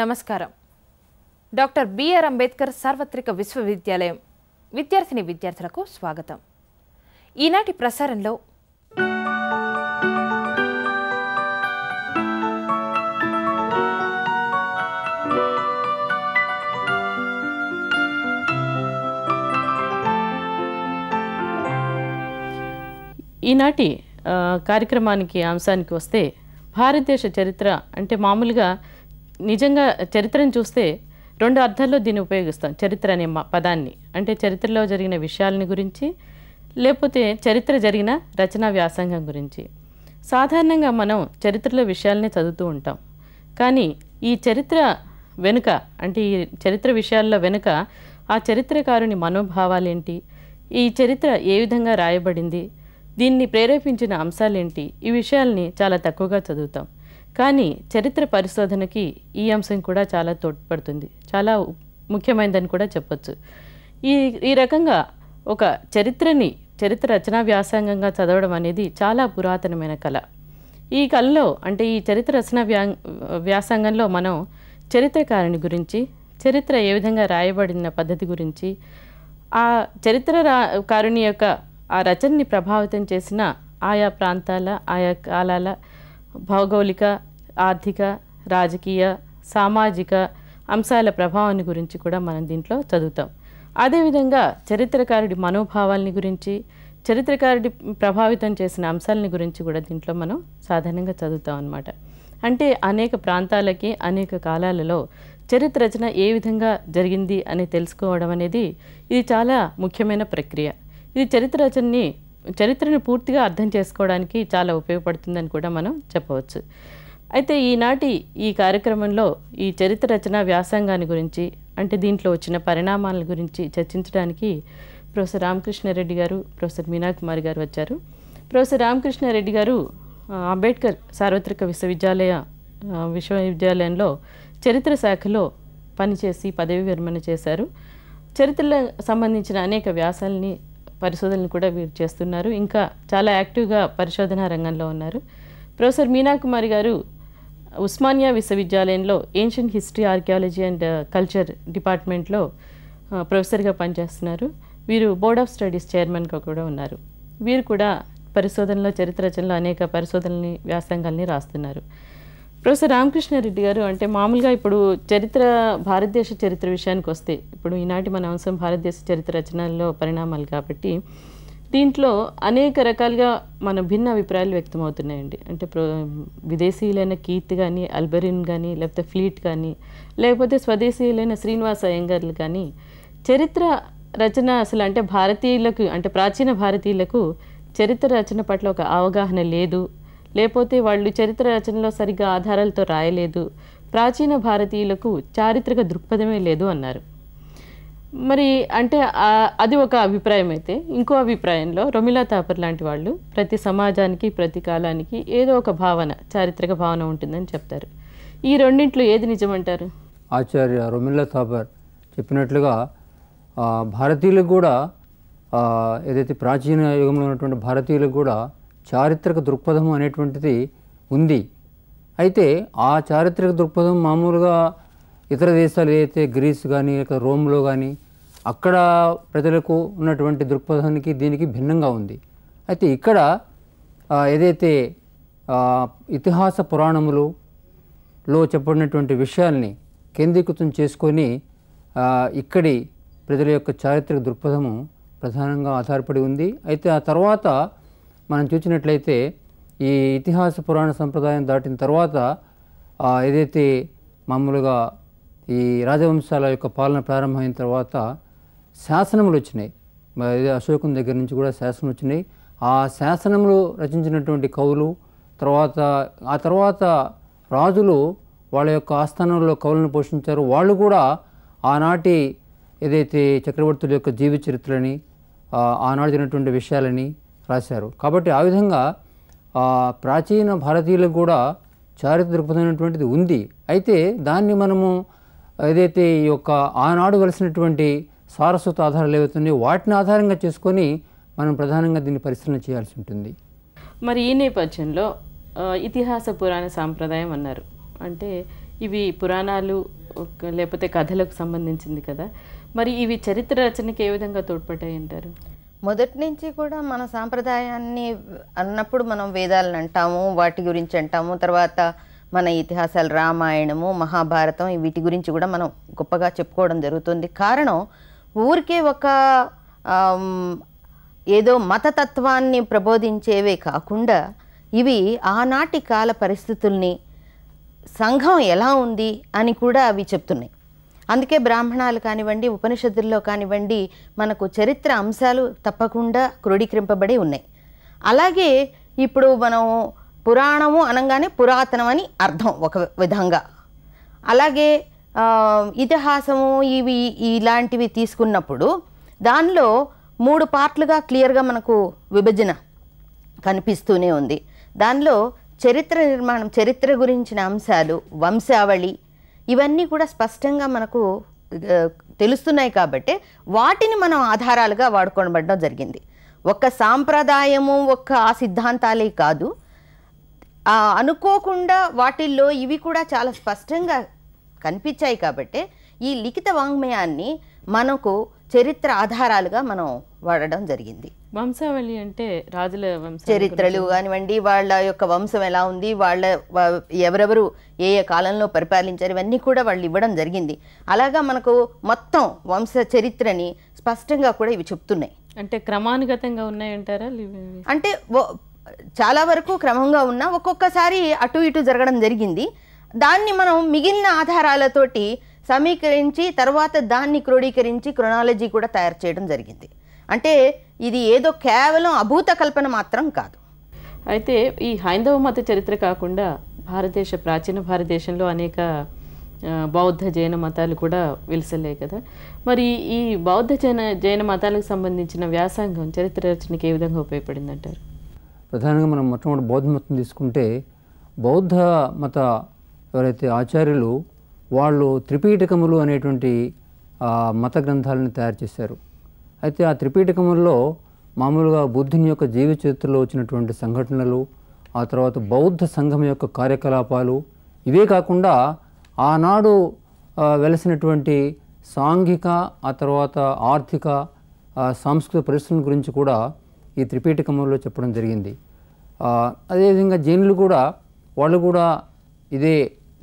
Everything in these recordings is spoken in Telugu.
నమస్కారం. డాక్టర్ బిఆర్ అంబేద్కర్ సార్వత్రిక విశ్వవిద్యాలయం. విద్యార్థిని విద్యార్థులకు స్వాగతం. ఈనాటి ప్రసారంలో ఈనాటి ఆ, కార్యక్రమానికి అంశానికి వస్తే భారతదేశ చరిత్ర అంటే మామూలుగా నిజంగా చరిత్రను చూస్తే రెండు అర్థాల్లో దీన్ని ఉపయోగిస్తాం. చరిత్ర అనే పదాన్ని. అంటే చరిత్రలో జరిగిన విషయాలని గురించి లేకపోతే చరిత్ర జరిగిన రచనా వ్యాసంగం గురించి. సాధారణంగా మనం చరిత్రలో విషయాలనే చదువుతూ ఉంటాం. కానీ ఈ చరిత్ర వెనుక అంటే ఈ చరిత్ర విషయాల్లో వెనుక ఆ చరిత్రకారుని మనోభావాలేంటి? ఈ చరిత్ర ఏ విధంగా రాయబడింది? దీన్ని ప్రేరేపించిన అంశాలేంటి? ఈ విషయాల్ని చాలా తక్కువగా చదువుతాం. కానీ చరిత్ర పరిశోధనకి ఈ అంశం కూడా చాలా తోడ్పడుతుంది. చాలా ముఖ్యమైనదని కూడా చెప్పచ్చు. ఈ ఈ రకంగా ఒక చరిత్రని చరిత్ర రచనా వ్యాసంగంగా చదవడం అనేది చాలా పురాతనమైన కళ. ఈ కళలో అంటే ఈ చరిత్ర రచన వ్యా వ్యాసంగంలో మనం చరిత్రకారుని గురించి చరిత్ర ఏ విధంగా రాయబడిన పద్ధతి గురించి ఆ చరిత్ర రా కారుని యొక్క ఆ రచనని ప్రభావితం చేసిన ఆయా ప్రాంతాల ఆయా కాలాల భౌగోళిక ఆర్థిక రాజకీయ సామాజిక అంశాల ప్రభావాన్ని గురించి కూడా మనం దీంట్లో చదువుతాం. అదేవిధంగా చరిత్రకారుడి మనోభావాలని గురించి చరిత్రకారుడి ప్రభావితం చేసిన అంశాలని గురించి కూడా దీంట్లో మనం సాధారణంగా చదువుతాం అన్నమాట. అంటే అనేక ప్రాంతాలకి అనేక కాలాలలో చరిత్ర రచన ఏ విధంగా జరిగింది అని తెలుసుకోవడం అనేది ఇది చాలా ముఖ్యమైన ప్రక్రియ. ఇది చరిత్ర రచనని చరిత్రను పూర్తిగా అర్థం చేసుకోవడానికి చాలా ఉపయోగపడుతుందని కూడా మనం చెప్పవచ్చు. అయితే ఈనాటి ఈ కార్యక్రమంలో ఈ చరిత్ర రచన వ్యాసంగాన్ని గురించి అంటే దీంట్లో వచ్చిన పరిణామాల గురించి చర్చించడానికి ప్రొఫెసర్ రామకృష్ణారెడ్డి గారు ప్రొఫెసర్ మీనాకుమారి గారు వచ్చారు. ప్రొఫెసర్ రామకృష్ణారెడ్డి గారు అంబేద్కర్ సార్వత్రిక విశ్వవిద్యాలయ విశ్వవిద్యాలయంలో చరిత్ర శాఖలో పనిచేసి పదవి విరమణ చేశారు. చరిత్రలకు సంబంధించిన అనేక వ్యాసాలని పరిశోధనలు కూడా వీరు చేస్తున్నారు. ఇంకా చాలా యాక్టివ్గా పరిశోధనా రంగంలో ఉన్నారు. ప్రొఫెసర్ మీనాకుమారి గారు ఉస్మానియా విశ్వవిద్యాలయంలో ancient history archaeology and culture డిపార్ట్మెంట్లో ప్రొఫెసర్గా పనిచేస్తున్నారు. వీరు బోర్డ్ ఆఫ్ స్టడీస్ చైర్మన్గా కూడా ఉన్నారు. వీరు కూడా పరిశోధనలో చరిత్ర రచనలో అనేక పరిశోధనల్ని వ్యాసంగాల్ని రాస్తున్నారు. ప్రొఫెసర్ రామకృష్ణారెడ్డి గారు అంటే మామూలుగా ఇప్పుడు చరిత్ర భారతదేశ చరిత్ర విషయానికి వస్తే ఇప్పుడు ఈనాటి మన అంశం భారతదేశ చరిత్ర రచనల్లో పరిణామాలు కాబట్టి దీంట్లో అనేక రకాలుగా మన భిన్న అభిప్రాయాలు వ్యక్తమవుతున్నాయండి. అంటే ప్రో విదేశీయులైన కీర్తి కానీ అల్బెరిన్ కానీ లేకపోతే ఫ్లీట్ కానీ లేకపోతే స్వదేశీయులైన శ్రీనివాస అయ్యంగార్లు కానీ చరిత్ర రచన అసలు అంటే భారతీయులకు అంటే ప్రాచీన భారతీయులకు చరిత్ర రచన పట్ల ఒక అవగాహన లేదు. లేకపోతే వాళ్ళు చరిత్ర రచనలో సరిగ్గా ఆధారాలతో రాయలేదు. ప్రాచీన భారతీయులకు చారిత్రక దృక్పథమే లేదు అన్నారు. మరి అంటే అది ఒక అభిప్రాయం అయితే ఇంకో అభిప్రాయంలో రొమిలా తాపర్ లాంటి వాళ్ళు ప్రతి సమాజానికి ప్రతి కాలానికి ఏదో ఒక భావన చారిత్రక భావన ఉంటుందని చెప్తారు. ఈ రెండింట్లో ఏది నిజమంటారు? ఆచార్య రొమిలా థాపర్ చెప్పినట్లుగా భారతీయులకు కూడా ఏదైతే ప్రాచీన యుగంలో ఉన్నటువంటి భారతీయులకు కూడా చారిత్రక దృక్పథం అనేటువంటిది ఉంది. అయితే ఆ చారిత్రక దృక్పథం మామూలుగా ఇతర దేశాలు ఏదైతే గ్రీస్ కానీ లేక రోమ్లో కానీ అక్కడ ప్రజలకు ఉన్నటువంటి దృక్పథానికి దీనికి భిన్నంగా ఉంది. అయితే ఇక్కడ ఏదైతే ఇతిహాస పురాణములు లో చెప్పబడినటువంటి విషయాల్ని కేంద్రీకృతం చేసుకొని ఇక్కడి ప్రజల యొక్క చారిత్రక దృక్పథము ప్రధానంగా ఆధారపడి ఉంది. అయితే ఆ తర్వాత మనం చూసినట్లయితే ఈ ఇతిహాస పురాణ సంప్రదాయం దాటిన తర్వాత ఏదైతే మామూలుగా ఈ రాజవంశాల యొక్క పాలన ప్రారంభమైన తర్వాత శాసనములు వచ్చినాయి. అశోకుని దగ్గర నుంచి కూడా శాసనం వచ్చినాయి. ఆ శాసనములు రచించినటువంటి కవులు తర్వాత ఆ తర్వాత రాజులు వాళ్ళ యొక్క ఆస్థానంలో కవులను పోషించారు. వాళ్ళు కూడా ఆనాటి ఏదైతే చక్రవర్తుల యొక్క జీవిత చరిత్రని ఆనాడు జరిగినటువంటి విషయాలని రాశారు. కాబట్టి ఆ విధంగా ప్రాచీన భారతీయులకు కూడా చారిత్రకమైనటువంటిది ఉంది. అయితే దాన్ని మనము ఏదైతే ఈ యొక్క ఆనాడు వెలిసినటువంటి సారస్వత ఆధారాలు ఏవైతున్నాయో వాటిని ఆధారంగా చేసుకొని మనం ప్రధానంగా దీన్ని పరిశీలన చేయాల్సి ఉంటుంది. మరి ఈ నేపథ్యంలో ఇతిహాస పురాణ సాంప్రదాయం అన్నారు. అంటే ఇవి పురాణాలు లేకపోతే కథలకు సంబంధించింది కదా. మరి ఇవి చరిత్ర రచనకి ఏ విధంగా తోడ్పడ్డాయి అంటారు? మొదటి నుంచి కూడా మన సాంప్రదాయాన్ని అన్నప్పుడు మనం వేదాలను అంటాము వాటి గురించి అంటాము తర్వాత మన ఇతిహాసాలు రామాయణము మహాభారతం వీటి గురించి కూడా మనం గొప్పగా చెప్పుకోవడం జరుగుతుంది. కారణం ఊరికే ఒక ఏదో మతతత్వాన్ని ప్రబోధించేవే కాకుండా ఇవి ఆనాటి కాల పరిస్థితుల్ని సంఘం ఎలా ఉంది అని కూడా అవి చెప్తున్నాయి. అందుకే బ్రాహ్మణాలు కానివ్వండి ఉపనిషత్తుల్లో కానివ్వండి మనకు చరిత్ర అంశాలు తప్పకుండా క్రోడీకరింపబడి ఉన్నాయి. అలాగే ఇప్పుడు మనం పురాణము అనగానే పురాతనం అని అర్థం ఒక విధంగా. అలాగే ఇతిహాసము ఇవి ఇలాంటివి తీసుకున్నప్పుడు దానిలో మూడు పార్ట్లుగా క్లియర్గా మనకు విభజన కనిపిస్తూనే ఉంది. దానిలో చరిత్ర నిర్మాణం చరిత్ర గురించిన అంశాలు వంశావళి ఇవన్నీ కూడా స్పష్టంగా మనకు తెలుస్తున్నాయి కాబట్టి వాటిని మనం ఆధారాలుగా వాడుకోబడడం జరిగింది. ఒక్క సాంప్రదాయము ఒక్క ఆ సిద్ధాంతాలే కాదు. అనుకోకుండా వాటిల్లో ఇవి కూడా చాలా స్పష్టంగా కనిపించాయి కాబట్టి ఈ లిఖిత వాంగ్మయాన్ని మనకు చరిత్ర ఆధారాలుగా మనం వాడడం జరిగింది. వంశావళి అంటే రాజుల వంశ చరిత్రలు కానివ్వండి వాళ్ళ యొక్క వంశం ఎలా ఉంది వాళ్ళ ఎవరెవరు ఏ ఏ కాలంలో పరిపాలించారు ఇవన్నీ కూడా వాళ్ళు ఇవ్వడం జరిగింది. అలాగా మనకు మొత్తం వంశ చరిత్రని స్పష్టంగా కూడా ఇవి చెప్తున్నాయి. అంటే క్రమానుగతంగా ఉన్నాయంటారా అంటే చాలా వరకు క్రమంగా ఉన్నా ఒక్కొక్కసారి అటు ఇటు జరగడం జరిగింది. దాన్ని మనం మిగిలిన ఆధారాలతోటి సమీకరించి తర్వాత దాన్ని క్రోడీకరించి క్రొనాలజీ కూడా తయారు చేయడం జరిగింది. అంటే ఇది ఏదో కేవలం అభూత కల్పన మాత్రం కాదు. అయితే ఈ హైందవ మత చరిత్ర కాకుండా భారతదేశ ప్రాచీన భారతదేశంలో అనేక బౌద్ధ జైన మతాలు కూడా విలసలే కదా. మరి ఈ బౌద్ధ జైన జైన మతాలకు సంబంధించిన వ్యాసంగం చరిత్ర రచనకి ఏ విధంగా ఉపయోగపడింది అంటారు ప్రధానంగా మనం మొట్టమొదటి బౌద్ధ మతం తీసుకుంటే బౌద్ధ మత ఎవరైతే ఆచార్యులు వాళ్ళు త్రిపీఠకములు అనేటువంటి ఆ, మత గ్రంథాలను తయారు చేశారు. అయితే ఆ త్రిపీఠకముల్లో మామూలుగా బుద్ధుని యొక్క జీవిత చరిత్రలో వచ్చినటువంటి సంఘటనలు ఆ తర్వాత బౌద్ధ సంఘం యొక్క కార్యకలాపాలు ఇవే కాకుండా ఆనాడు వెలసినటువంటి సాంఘిక ఆ తర్వాత ఆర్థిక సాంస్కృతిక పరిస్థితుల గురించి కూడా ఈ త్రిపీఠకములో చెప్పడం జరిగింది. అదేవిధంగా జైనులు కూడా వాళ్ళు కూడా ఇదే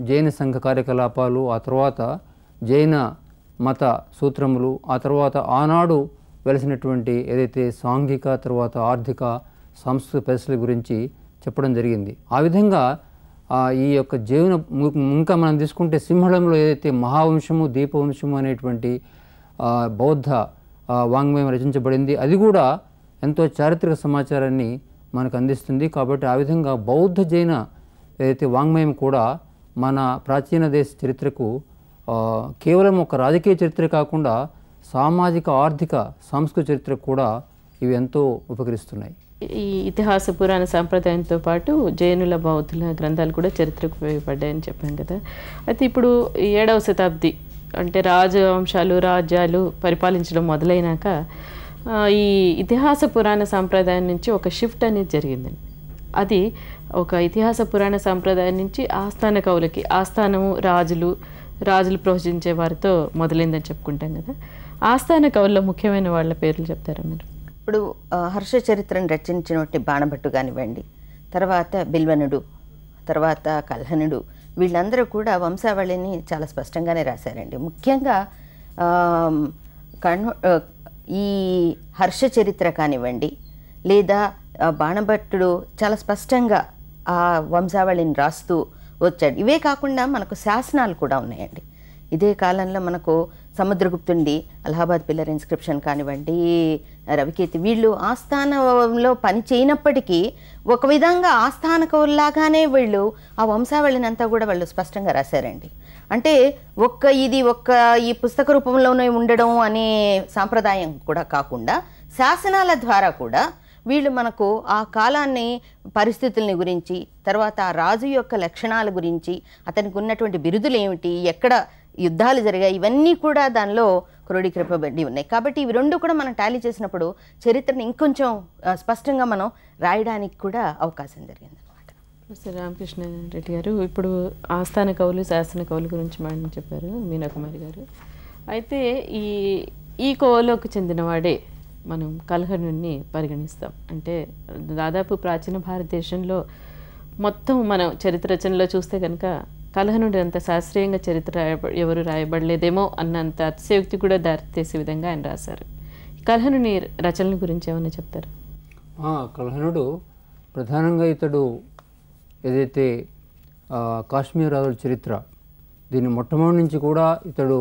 జైన సంఘ కార్యకలాపాలు ఆ తర్వాత జైన మత సూత్రములు ఆ తర్వాత ఆనాడు వెలిసినటువంటి ఏదైతే సాంఘిక తర్వాత ఆర్థిక సాంస్కృతిక పరిస్థితుల గురించి చెప్పడం జరిగింది. ఆ విధంగా ఈ యొక్క జీవన ఇంకా మనం తీసుకుంటే సింహళంలో ఏదైతే మహావంశము దీపవంశము అనేటువంటి బౌద్ధ వాంగ్మయం రచించబడింది అది కూడా ఎంతో చారిత్రక సమాచారాన్ని మనకు అందిస్తుంది. కాబట్టి ఆ విధంగా బౌద్ధ జైన ఏదైతే వాంగ్మయం కూడా మన ప్రాచీన దేశ చరిత్రకు కేవలం ఒక రాజకీయ చరిత్ర కాకుండా సామాజిక ఆర్థిక సాంస్కృతిక చరిత్రకు కూడా ఇవి ఎంతో ఉపకరిస్తున్నాయి. ఈ ఇతిహాస పురాణ సాంప్రదాయంతో పాటు జైనుల బౌద్ధుల గ్రంథాలు కూడా చరిత్రకు ఉపయోగపడ్డాయని చెప్పాం కదా. అయితే ఇప్పుడు ఏడవ శతాబ్ది అంటే రాజవంశాలు రాజ్యాలు పరిపాలించడం మొదలైనాక ఈ ఇతిహాస పురాణ సాంప్రదాయం నుంచి ఒక షిఫ్ట్ అనేది జరిగిందండి అది ఒక ఇతిహాస పురాణ సాంప్రదాయం నుంచి ఆస్థాన కవులకి ఆస్థానము రాజులు రాజులు ప్రోత్సహించే వారితో మొదలైందని చెప్పుకుంటాం కదా. ఆస్థాన కవుల్లో ముఖ్యమైన వాళ్ళ పేర్లు చెప్తారా మీరు? ఇప్పుడు హర్ష చరిత్రను రచించినటువంటి బాణభట్టు కానివ్వండి తర్వాత బిల్వనుడు తర్వాత కల్హనుడు వీళ్ళందరూ కూడా వంశావళిని చాలా స్పష్టంగానే రాశారండి. ముఖ్యంగా ఆమ్, కణ్ ఈ హర్ష చరిత్ర కానివ్వండి లేదా బాణభట్టుడు చాలా స్పష్టంగా ఆ వంశావళిని రాస్తూ వచ్చాడు. ఇవే కాకుండా మనకు శాసనాలు కూడా ఉన్నాయండి. ఇదే కాలంలో మనకు సముద్రగుప్తుండి అలహాబాద్ పిల్లర్ ఇన్స్క్రిప్షన్ కానివ్వండి రవికీర్తి వీళ్ళు ఆస్థానంలో పని చేయనప్పటికీ ఒక విధంగా ఆస్థాన కవుల్లాగానే వీళ్ళు ఆ వంశావళినంతా కూడా వాళ్ళు స్పష్టంగా రాశారండి. అంటే ఒక్క ఇది ఒక్క ఈ పుస్తక రూపంలోనే ఉండడం అనే సాంప్రదాయం కూడా కాకుండా శాసనాల ద్వారా కూడా వీళ్ళు మనకు ఆ కాలాన్ని పరిస్థితుల్ని గురించి తర్వాత ఆ రాజు యొక్క లక్షణాల గురించి అతనికి ఉన్నటువంటి బిరుదులు ఏమిటి ఎక్కడ యుద్ధాలు జరిగాయి. ఇవన్నీ కూడా దానిలో క్రోడీకరింపబడి ఉన్నాయి. కాబట్టి ఇవి రెండు కూడా మనం టాలీ చేసినప్పుడు చరిత్రని ఇంకొంచెం స్పష్టంగా మనం రాయడానికి కూడా అవకాశం జరిగింది అనమాట సరే రామకృష్ణ రెడ్డి గారు ఇప్పుడు ఆస్థాన కవులు శాసన కవులు గురించి మనం చెప్పారు మీనాకుమారి గారు. అయితే ఈ ఈ కోవలోకి చెందినవాడే మనం కలహనుణ్ణి పరిగణిస్తాం. అంటే దాదాపు ప్రాచీన భారతదేశంలో మొత్తం మనం చరిత్ర రచనలో చూస్తే కనుక కలహనుడు అంత శాస్త్రీయంగా చరిత్ర రాయబ ఎవరు రాయబడలేదేమో అన్నంత అతిశయోక్తి కూడా దారితీసే విధంగా ఆయన రాశారు. కలహనుని రచనల గురించి ఏమైనా చెప్తారు? కలహనుడు కల్హనుడు ప్రధానంగా ఇతడు ఏదైతే కాశ్మీర్ రాజుల చరిత్ర దీని మొట్టమొదటి నుంచి కూడా ఇతడు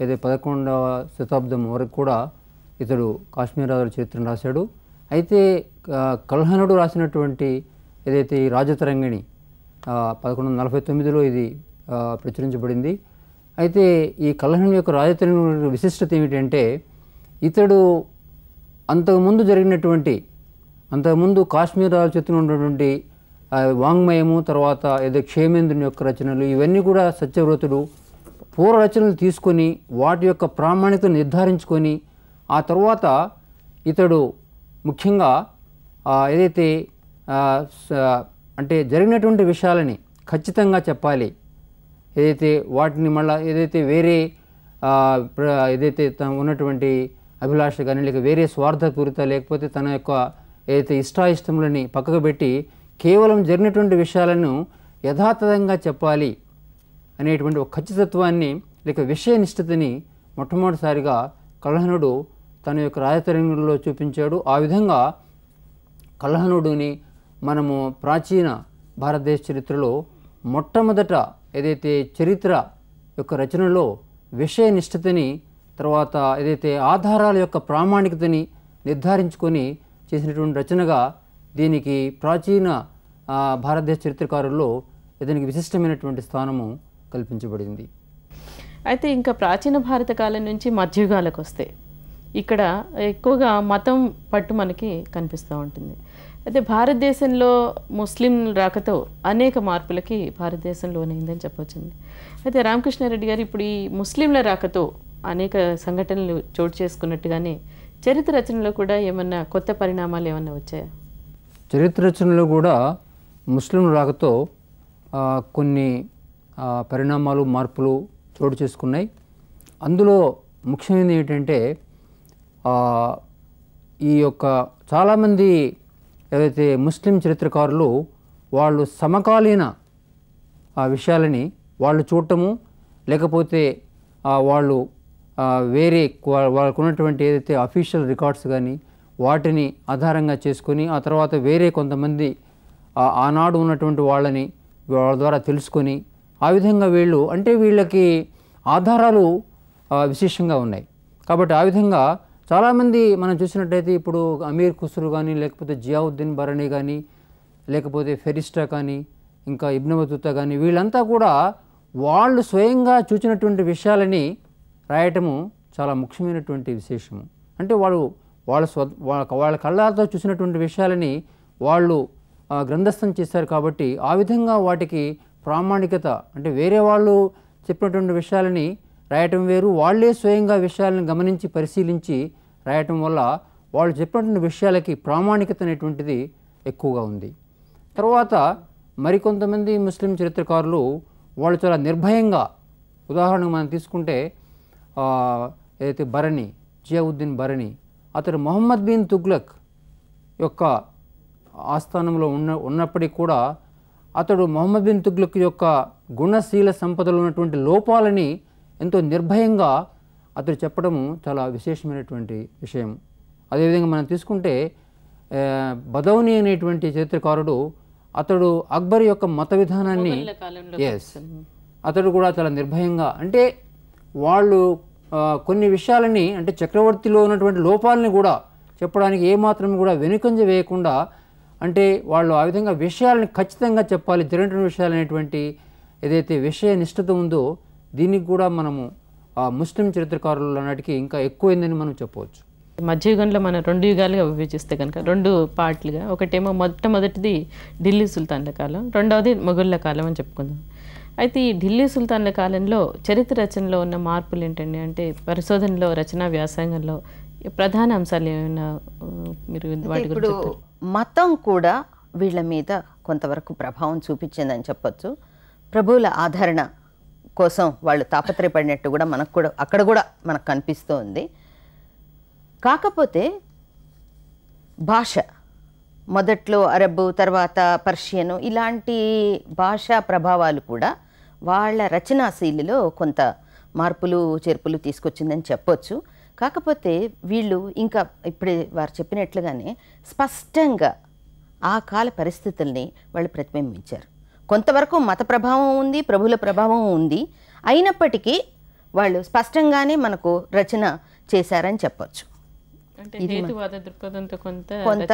ఏదైతే పదకొండవ శతాబ్దం వరకు కూడా ఇతడు కాశ్మీర్ రాజుల చరిత్రను రాశాడు. అయితే కల్హనుడు రాసినటువంటి ఏదైతే ఈ రాజతరంగిణి పదకొండు వందల నలభై తొమ్మిదిలో ఇది ప్రచురించబడింది. అయితే ఈ కల్హనుడి యొక్క రాజతీయ విశిష్టత ఏమిటంటే ఇతడు అంతకుముందు జరిగినటువంటి అంతకుముందు కాశ్మీర్ రాజచేతిలో ఉన్నటువంటి వాంగ్మయము తర్వాత ఏదో క్షేమేంద్రుని యొక్క రచనలు ఇవన్నీ కూడా సత్యవ్రతుడు పూర్వ రచనలు తీసుకొని వాటి యొక్క ప్రామాణికతను నిర్ధారించుకొని ఆ తర్వాత ఇతడు ముఖ్యంగా ఏదైతే స- అంటే జరిగినటువంటి విషయాలని ఖచ్చితంగా చెప్పాలి. ఏదైతే వాటిని మళ్ళీ ఏదైతే వేరే ప్ర- ఏదైతే తన ఉన్నటువంటి అభిలాష కానీ లేక వేరే స్వార్థపూరిత లేకపోతే తన యొక్క ఏదైతే ఇష్టాయిష్టములని పక్కకు పెట్టి కేవలం జరిగినటువంటి విషయాలను యథాతథంగా చెప్పాలి అనేటువంటి ఒక ఖచ్చితత్వాన్ని లేక విషయనిష్టతని మొట్టమొదటిసారిగా కలహనుడు తన యొక్క రాజతరంగంలో చూపించాడు. ఆ విధంగా కలహనుడిని మనము ప్రాచీన భారతదేశ చరిత్రలో మొట్టమొదట ఏదైతే చరిత్ర యొక్క రచనలో విషయనిష్టతని తర్వాత ఏదైతే ఆధారాల యొక్క ప్రామాణికతని నిర్ధారించుకొని చేసినటువంటి రచనగా దీనికి ప్రాచీన భారతదేశ చరిత్రకారుల్లో దీనికి విశిష్టమైనటువంటి స్థానము కల్పించబడింది. అయితే ఇంకా ప్రాచీన భారత కాలం నుంచి మధ్యయుగాలకు వస్తే ఇక్కడ ఎక్కువగా మతం పట్టు మనకి కనిపిస్తూ ఉంటుంది. అయితే భారతదేశంలో ముస్లిం రాకతో అనేక మార్పులకి భారతదేశంలోనైందని చెప్పొచ్చండి చెప్పవచ్చండి. అయితే రామకృష్ణారెడ్డి గారు ఇప్పుడు ఈ ముస్లింల రాకతో అనేక సంఘటనలు చోటు చేసుకున్నట్టుగానే చరిత్ర రచనలో కూడా ఏమన్నా కొత్త పరిణామాలు ఏమన్నా వచ్చాయా? చరిత్ర రచనలో కూడా ముస్లిం రాకతో కొన్ని పరిణామాలు మార్పులు చోటు చేసుకున్నాయి. అందులో ముఖ్యమైనది ఏంటంటే ఈ యొక్క చాలామంది ఏదైతే ముస్లిం చరిత్రకారులు వాళ్ళు సమకాలీన ఆ విషయాలని వాళ్ళు చూడటము లేకపోతే వాళ్ళు వేరే వాళ్ళకున్నటువంటి వాళ్ళకు ఉన్నటువంటి ఏదైతే అఫీషియల్ రికార్డ్స్ కానీ వాటిని ఆధారంగా చేసుకొని ఆ తర్వాత వేరే కొంతమంది ఆనాడు ఉన్నటువంటి వాళ్ళని వాళ్ళ ద్వారా తెలుసుకొని ఆ విధంగా వీళ్ళు అంటే వీళ్ళకి ఆధారాలు విశేషంగా ఉన్నాయి. కాబట్టి ఆ విధంగా చాలామంది మనం చూసినట్టయితే ఇప్పుడు అమీర్ ఖుస్రు కానీ లేకపోతే జియావుద్దీన్ భరణి కానీ లేకపోతే ఫెరిస్టా కానీ ఇంకా ఇబ్నబతుతా కానీ వీళ్ళంతా కూడా వాళ్ళు స్వయంగా చూసినటువంటి విషయాలని రాయటము చాలా ముఖ్యమైనటువంటి విశేషము. అంటే వాళ్ళు వాళ్ళ స్వ వాళ్ళ వాళ్ళ కళ్ళతో చూసినటువంటి విషయాలని వాళ్ళు గ్రంథస్థం చేశారు కాబట్టి ఆ విధంగా వాటికి ప్రామాణికత అంటే వేరే వాళ్ళు చెప్పినటువంటి విషయాలని రాయటం వేరు. వాళ్ళే స్వయంగా విషయాలను గమనించి పరిశీలించి రాయటం వల్ల వాళ్ళు చెప్పినటువంటి విషయాలకి ప్రామాణికత అనేటువంటిది ఎక్కువగా ఉంది. తర్వాత మరికొంతమంది ముస్లిం చరిత్రకారులు వాళ్ళు చాలా నిర్భయంగా ఉదాహరణకు మనం తీసుకుంటే ఏదైతే భరణి జియావుద్దీన్ భరణి అతడు మొహమ్మద్ బిన్ తుగ్లక్ యొక్క ఆస్థానంలో ఉన్న ఉన్నప్పటికీ కూడా అతడు మొహమ్మద్ బిన్ తుగ్లక్ యొక్క గుణశీల సంపదలో ఉన్నటువంటి లోపాలని ఎంతో నిర్భయంగా అతడు చెప్పడము చాలా విశేషమైనటువంటి విషయం. అదేవిధంగా మనం తీసుకుంటే బదౌని అనేటువంటి చరిత్రకారుడు అతడు అక్బర్ యొక్క మత విధానాన్ని ఎస్ అతడు కూడా చాలా నిర్భయంగా అంటే వాళ్ళు కొన్ని విషయాలని అంటే చక్రవర్తిలో ఉన్నటువంటి లోపాలని కూడా చెప్పడానికి ఏమాత్రం కూడా వెనుకంజ వేయకుండా అంటే వాళ్ళు ఆ విధంగా విషయాలని ఖచ్చితంగా చెప్పాలి జరిగినటువంటి విషయాలు అనేటువంటి ఏదైతే విషయ నిష్ఠత ఉందో దీనికి కూడా మనము ఆ ముస్లిం చరిత్రకారుల నాటికి ఇంకా ఎక్కువైందని మనం చెప్పవచ్చు. మధ్యయుగంలో మనం రెండు యుగాలుగా విభజిస్తే కనుక రెండు పార్ట్లుగా ఒకటేమో మొట్టమొదటిది ఢిల్లీ సుల్తాన్ల కాలం రెండవది మొఘళ్ళ కాలం అని చెప్పుకుందాం. అయితే ఈ ఢిల్లీ సుల్తాన్ల కాలంలో చరిత్ర రచనలో ఉన్న మార్పులు ఏంటండి అంటే పరిశోధనలో రచనా వ్యాసంగంలో ప్రధాన అంశాలు ఏమైనా మీరు వాటి గురించి ఇప్పుడు మతం కూడా వీళ్ళ మీద కొంతవరకు ప్రభావం చూపించిందని చెప్పొచ్చు. ప్రభువుల ఆదరణ కోసం వాళ్ళు తాపత్రయపడినట్టు కూడా మనకు కూడా అక్కడ కూడా మనకు కనిపిస్తూ ఉంది కాకపోతే భాష మొదట్లో అరబ్ తర్వాత పర్షియను ఇలాంటి భాషా ప్రభావాలు కూడా వాళ్ళ రచనాశైలిలో కొంత మార్పులు చేర్పులు తీసుకొచ్చిందని చెప్పొచ్చు. కాకపోతే వీళ్ళు ఇంకా ఇప్పుడే వారు చెప్పినట్లుగానే స్పష్టంగా ఆ కాల పరిస్థితుల్ని వాళ్ళు ప్రతిబింబించారు. కొంతవరకు మత ప్రభావం ఉంది ప్రభుల ప్రభావం ఉంది. అయినప్పటికీ వాళ్ళు స్పష్టంగానే మనకు రచన చేశారని చెప్పొచ్చు. అంటే హేతువాద దృక్పథంతో కొంత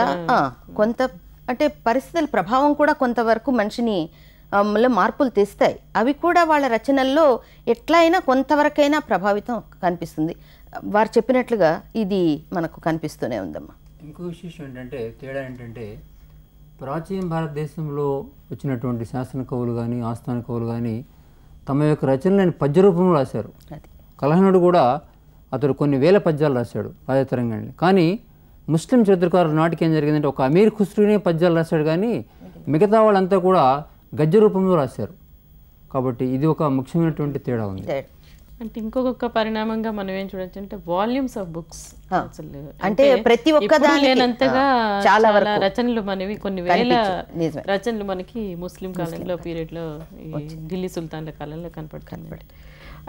కొంత అంటే పరిస్థితుల ప్రభావం కూడా కొంతవరకు మనిషిని మార్పులు తెస్తాయి. అవి కూడా వాళ్ళ రచనల్లో ఎట్లయినా కొంతవరకైనా ప్రభావితం కనిపిస్తుంది. వారు చెప్పినట్లుగా ఇది మనకు కనిపిస్తూనే ఉందమ్మా. ఇంకో విశేషం ఏంటంటే తేడా ఏంటంటే ప్రాచీన భారతదేశంలో వచ్చినటువంటి శాసన కవులు కానీ ఆస్థాన కవులు కానీ తమ యొక్క రచనలను పద్య రూపంలో రాశారు. కలహనుడు కూడా అతడు కొన్ని వేల పద్యాలు రాశాడు రాజతరంగాన్ని. కానీ ముస్లిం చరిత్రకారుల నాటికి ఏం జరిగిందంటే ఒక అమీర్ ఖుస్రునే పద్యాలు రాశాడు కానీ మిగతా వాళ్ళంతా కూడా గద్య రూపంలో రాశారు. కాబట్టి ఇది ఒక ముఖ్యమైనటువంటి తేడా ఉంది. అంటే ఇంకొక పరిణామంగా మనం ఏం చూడొచ్చు అంటే వాల్యూమ్స్ ఆఫ్ బుక్స్ అసలు అంటే ప్రతి ఒక్క లేనంతగా చాలా రచనలు మనవి కొన్ని వేల. రచనలు మనకి ముస్లిం కాలంలో పీరియడ్లో ఢిల్లీ సుల్తాన్ల కాలంలో కనపడుతుంది.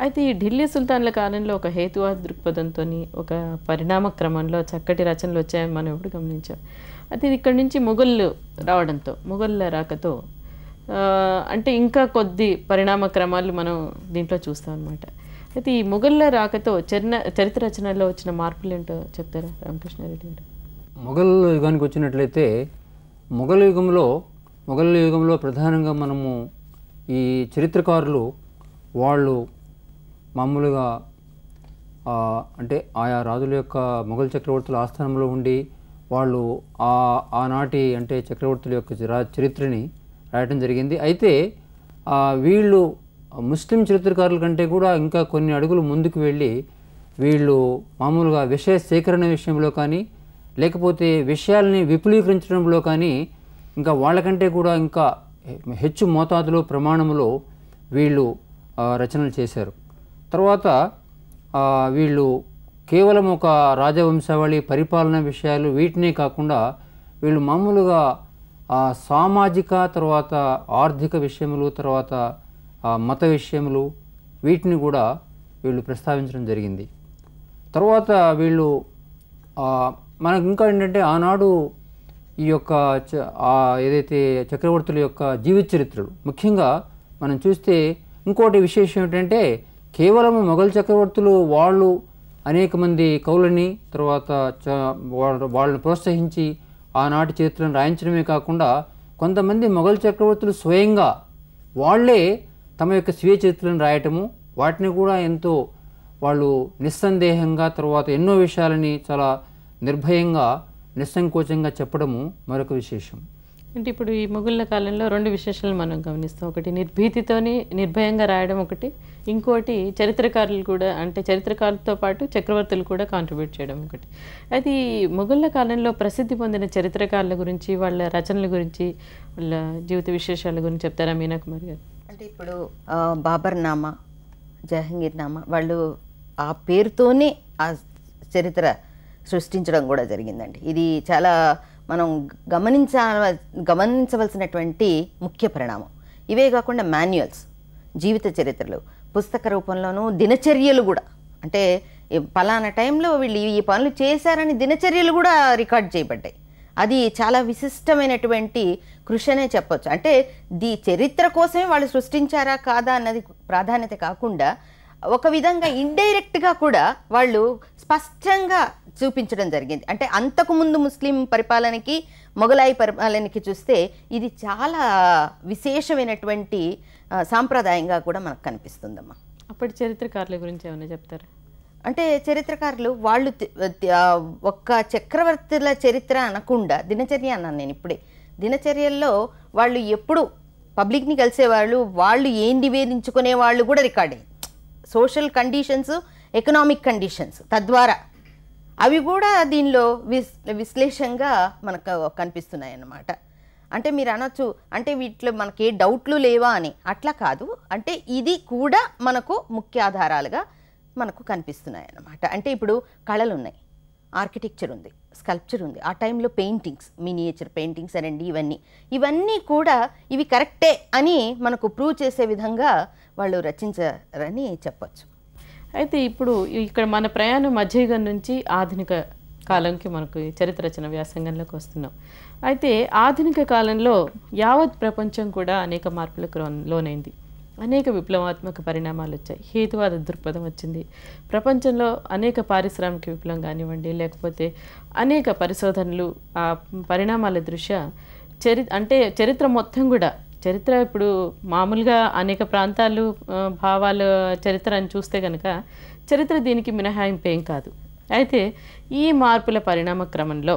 అయితే ఈ ఢిల్లీ సుల్తాన్ల కాలంలో ఒక హేతువాద దృక్పథంతో ఒక పరిణామ క్రమంలో చక్కటి రచనలు వచ్చాయని మనం ఎప్పుడు గమనించాం అయితే ఇక్కడి నుంచి మొఘళ్ళు రావడంతో మొఘళ్ళ రాకతో అంటే ఇంకా కొద్ది పరిణామ క్రమాలు మనం దీంట్లో చూస్తాం అనమాట అయితే ఈ మొఘళ్ళ రాకతో చరిన చరిత్ర రచనలో వచ్చిన మార్పులు ఏంటో చెప్తారా రామకృష్ణారెడ్డి గారు? మొఘల్ యుగానికి వచ్చినట్లయితే మొఘల్ యుగంలో మొఘల్ యుగంలో ప్రధానంగా మనము ఈ చరిత్రకారులు వాళ్ళు మామూలుగా అంటే ఆయా రాజుల యొక్క మొఘల్ చక్రవర్తుల ఆస్థానంలో ఉండి వాళ్ళు ఆ ఆనాటి అంటే చక్రవర్తుల యొక్క చరిత్రని రాయటం జరిగింది. అయితే వీళ్ళు ముస్లిం చరిత్రకారుల కంటే కూడా ఇంకా కొన్ని అడుగులు ముందుకు వెళ్ళి వీళ్ళు మామూలుగా విషయ సేకరణ విషయంలో కానీ లేకపోతే విషయాల్ని విపులీకరించడంలో కానీ ఇంకా వాళ్ళకంటే కూడా ఇంకా హెచ్చు మోతాదులో ప్రమాణంలో వీళ్ళు రచనలు చేశారు. తర్వాత వీళ్ళు కేవలం ఒక రాజవంశావళి పరిపాలన విషయాలు వీటినే కాకుండా వీళ్ళు మామూలుగా సామాజిక తర్వాత ఆర్థిక విషయములు తర్వాత మత విషయములు వీటిని కూడా వీళ్ళు ప్రస్తావించడం జరిగింది. తర్వాత వీళ్ళు మనకు ఇంకా ఏంటంటే ఆనాడు ఈ యొక్క ఏదైతే చక్రవర్తుల యొక్క జీవిత చరిత్రలు ముఖ్యంగా మనం చూస్తే ఇంకోటి విశేషం ఏంటంటే కేవలం మొఘల్ చక్రవర్తులు వాళ్ళు అనేక మంది కవులని తర్వాత చ వాళ్ళ వాళ్ళని ప్రోత్సహించి ఆనాటి చరిత్రను రాయించడమే కాకుండా కొంతమంది మొఘల్ చక్రవర్తులు స్వయంగా వాళ్ళే తమ యొక్క స్వీయ చరిత్రను రాయటము వాటిని కూడా ఎంతో వాళ్ళు నిస్సందేహంగా తర్వాత ఎన్నో విషయాలని చాలా నిర్భయంగా నిస్సంకోచంగా చెప్పడము మరొక విశేషం. అంటే ఇప్పుడు ఈ మొగుళ్ళ కాలంలో రెండు విశేషాలు మనం గమనిస్తాం. ఒకటి నిర్భీతితోని నిర్భయంగా రాయడం ఒకటి. ఇంకోటి చరిత్రకారులు కూడా అంటే చరిత్రకారులతో పాటు చక్రవర్తులు కూడా కాంట్రిబ్యూట్ చేయడం ఒకటి. అది మొగుళ్ళ మొఘళ్ళ కాలంలో ప్రసిద్ధి పొందిన చరిత్రకారుల గురించి వాళ్ళ రచనల గురించి వాళ్ళ జీవిత విశేషాల గురించి చెప్తారా మీనాకుమారి గారు? అంటే ఇప్పుడు బాబర్ నామా జహంగీర్ నామా వాళ్ళు ఆ పేరుతోనే ఆ చరిత్ర సృష్టించడం కూడా జరిగిందండి. ఇది చాలా మనం గమనించాల గమనించవలసినటువంటి ముఖ్య పరిణామం. ఇవే కాకుండా మాన్యువల్స్ జీవిత చరిత్రలు పుస్తక రూపంలోనూ దినచర్యలు కూడా. అంటే పలానా టైంలో వీళ్ళు ఈ పనులు చేశారని దినచర్యలు కూడా రికార్డ్ చేయబడ్డాయి. అది చాలా విశిష్టమైనటువంటి కృషి అనే చెప్పొచ్చు. అంటే ది చరిత్ర కోసమే వాళ్ళు సృష్టించారా కాదా అన్నది ప్రాధాన్యత కాకుండా ఒక విధంగా ఇండైరెక్ట్గా కూడా వాళ్ళు స్పష్టంగా చూపించడం జరిగింది. అంటే అంతకుముందు ముస్లిం పరిపాలనకి మొఘలాయి పరిపాలనకి చూస్తే ఇది చాలా విశేషమైనటువంటి సాంప్రదాయంగా కూడా మనకు కనిపిస్తుందమ్మా. అప్పటి చరిత్రకారుల గురించి ఏమైనా చెప్తారా? అంటే చరిత్రకారులు వాళ్ళు ఒక్క చక్రవర్తుల చరిత్ర అనకుండా దినచర్య అన్నాను నేను ఇప్పుడే. దినచర్యల్లో వాళ్ళు ఎప్పుడు పబ్లిక్ని కలిసేవాళ్ళు వాళ్ళు ఏం నివేదించుకునే వాళ్ళు కూడా record. Social conditions economic conditions తద్వారా. అవి కూడా దీనిలో విస్ విశ్లేషంగా మనకు కనిపిస్తున్నాయి అన్నమాట అంటే మీరు అనొచ్చు అంటే వీటిలో మనకి ఏ డౌట్లు లేవా అని. అట్లా కాదు. అంటే ఇది కూడా మనకు ముఖ్య ఆధారాలుగా మనకు కనిపిస్తున్నాయి అన్నమాట అంటే ఇప్పుడు కళలు ఉన్నాయి ఆర్కిటెక్చర్ ఉంది స్కల్ప్చర్ ఉంది. ఆ టైంలో పెయింటింగ్స్ మినియేచర్ పెయింటింగ్స్ అనండి ఇవన్నీ. ఇవన్నీ కూడా ఇవి కరెక్టే అని మనకు ప్రూవ్ చేసే విధంగా వాళ్ళు రచించారని చెప్పచ్చు. అయితే ఇప్పుడు ఇక్కడ మన ప్రయాణం మధ్యయుగం నుంచి ఆధునిక కాలంకి మనకు చరిత్ర రచన వ్యాసంగంలోకి వస్తున్నాం. అయితే ఆధునిక కాలంలో యావత్ ప్రపంచం కూడా అనేక మార్పులకు లోనైంది. అనేక విప్లవాత్మక పరిణామాలు వచ్చాయి. హేతువాద దృక్పథం వచ్చింది. ప్రపంచంలో అనేక పారిశ్రామిక విప్లవం కానివ్వండి లేకపోతే అనేక పరిశోధనలు ఆ పరిణామాల దృష్ట్యా చరి అంటే చరిత్ర మొత్తం కూడా చరిత్ర ఇప్పుడు మామూలుగా అనేక ప్రాంతాలు భావాలు చరిత్ర అని చూస్తే కనుక చరిత్ర దీనికి మినహాయింపేం కాదు. అయితే ఈ మార్పుల పరిణామ క్రమంలో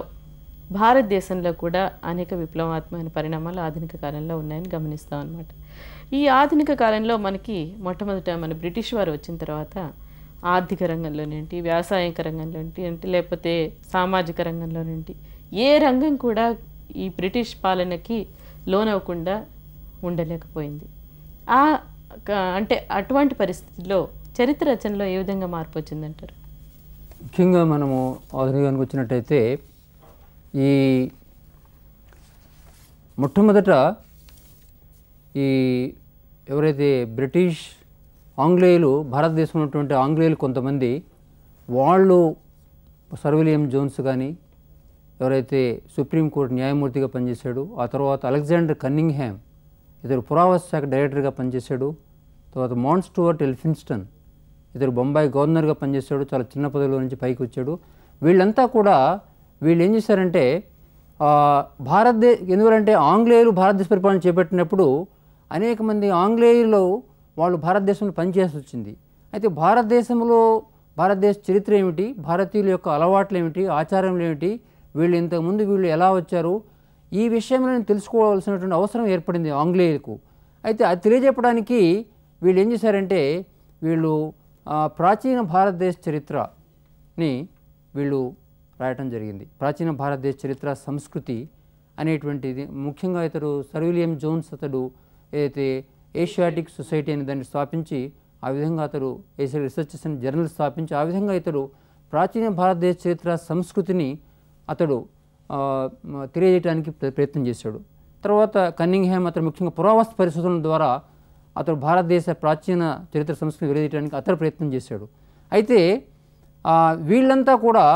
భారతదేశంలో కూడా అనేక విప్లవాత్మైన పరిణామాలు ఆధునిక కాలంలో ఉన్నాయని గమనిస్తాం అన్నమాట. ఈ ఆధునిక కాలంలో మనకి మొట్టమొదట మన బ్రిటిష్ వారు వచ్చిన తర్వాత ఆర్థిక రంగంలోనేంటి వ్యవసాయక రంగంలోనేంటి అంటే లేకపోతే సామాజిక రంగంలోనేంటి ఏ రంగం కూడా ఈ బ్రిటిష్ పాలనకి లోనవ్వకుండా ఉండలేకపోయింది. ఆ క- అంటే అటువంటి పరిస్థితుల్లో చరిత్ర రచనలో ఏ విధంగా మార్పు వచ్చిందంటారు? ముఖ్యంగా మనము ఆధునికానికి వచ్చినట్టయితే ఈ మొట్టమొదట ఈ ఎవరైతే బ్రిటిష్ ఆంగ్లేయులు భారతదేశంలో ఉన్నటువంటి ఆంగ్లేయులు కొంతమంది వాళ్ళు సర్విలియం జోన్స్ కానీ ఎవరైతే సుప్రీంకోర్టు న్యాయమూర్తిగా పనిచేశాడు ఆ తర్వాత అలెగ్జాండర్ కన్నింగ్హామ్ ఇతడు పురావస్తు శాఖ డైరెక్టర్గా పనిచేశాడు తర్వాత మౌంట్ స్టూవర్ట్ ఎల్ఫిన్స్టన్ ఇతడు బొంబాయి గవర్నర్గా పనిచేశాడు చాలా చిన్న పదవిలో నుంచి పైకి వచ్చాడు. వీళ్ళంతా కూడా వీళ్ళు ఏం చేశారంటే భారతదేశ ఎందుకంటే ఆంగ్లేయులు భారతదేశ పరిపాలన చేపట్టినప్పుడు అనేక మంది ఆంగ్లేయులు వాళ్ళు భారతదేశంలో పనిచేసి వచ్చింది. అయితే భారతదేశంలో భారతదేశ చరిత్ర ఏమిటి? భారతీయుల యొక్క అలవాట్లు ఏమిటి? ఆచారములు ఏమిటి? వీళ్ళు ఇంతకుముందు వీళ్ళు ఎలా వచ్చారు? ఈ విషయంలో నేను తెలుసుకోవాల్సినటువంటి అవసరం ఏర్పడింది ఆంగ్లేయులకు. అయితే అది తెలియజెప్పడానికి వీళ్ళు ఏం చేశారంటే వీళ్ళు ప్రాచీన భారతదేశ చరిత్రని వీళ్ళు రాయటం జరిగింది. ప్రాచీన భారతదేశ చరిత్ర సంస్కృతి అనేటువంటిది. ముఖ్యంగా ఇతడు సర్విలియం జోన్స్ అతడు ఏదైతే ఏషియాటిక్ సొసైటీ అనే దాన్ని స్థాపించి ఆ విధంగా అతడు ఏసీ రీసెర్చ్ అండ్ జర్నల్ స్థాపించి ఆ విధంగా ఇతడు ప్రాచీన భారతదేశ చరిత్ర సంస్కృతిని అతడు తెలియజేయడానికి ప్ర- ప్రయత్నం చేశాడు. తర్వాత కన్నింగ్హామ్ అతడు ముఖ్యంగా పురావస్తు పరిశోధనల ద్వారా అతడు భారతదేశ ప్రాచీన చరిత్ర సంస్కృతిని వెలియడానికి అతడు ప్రయత్నం చేశాడు. అయితే వీళ్ళంతా కూడా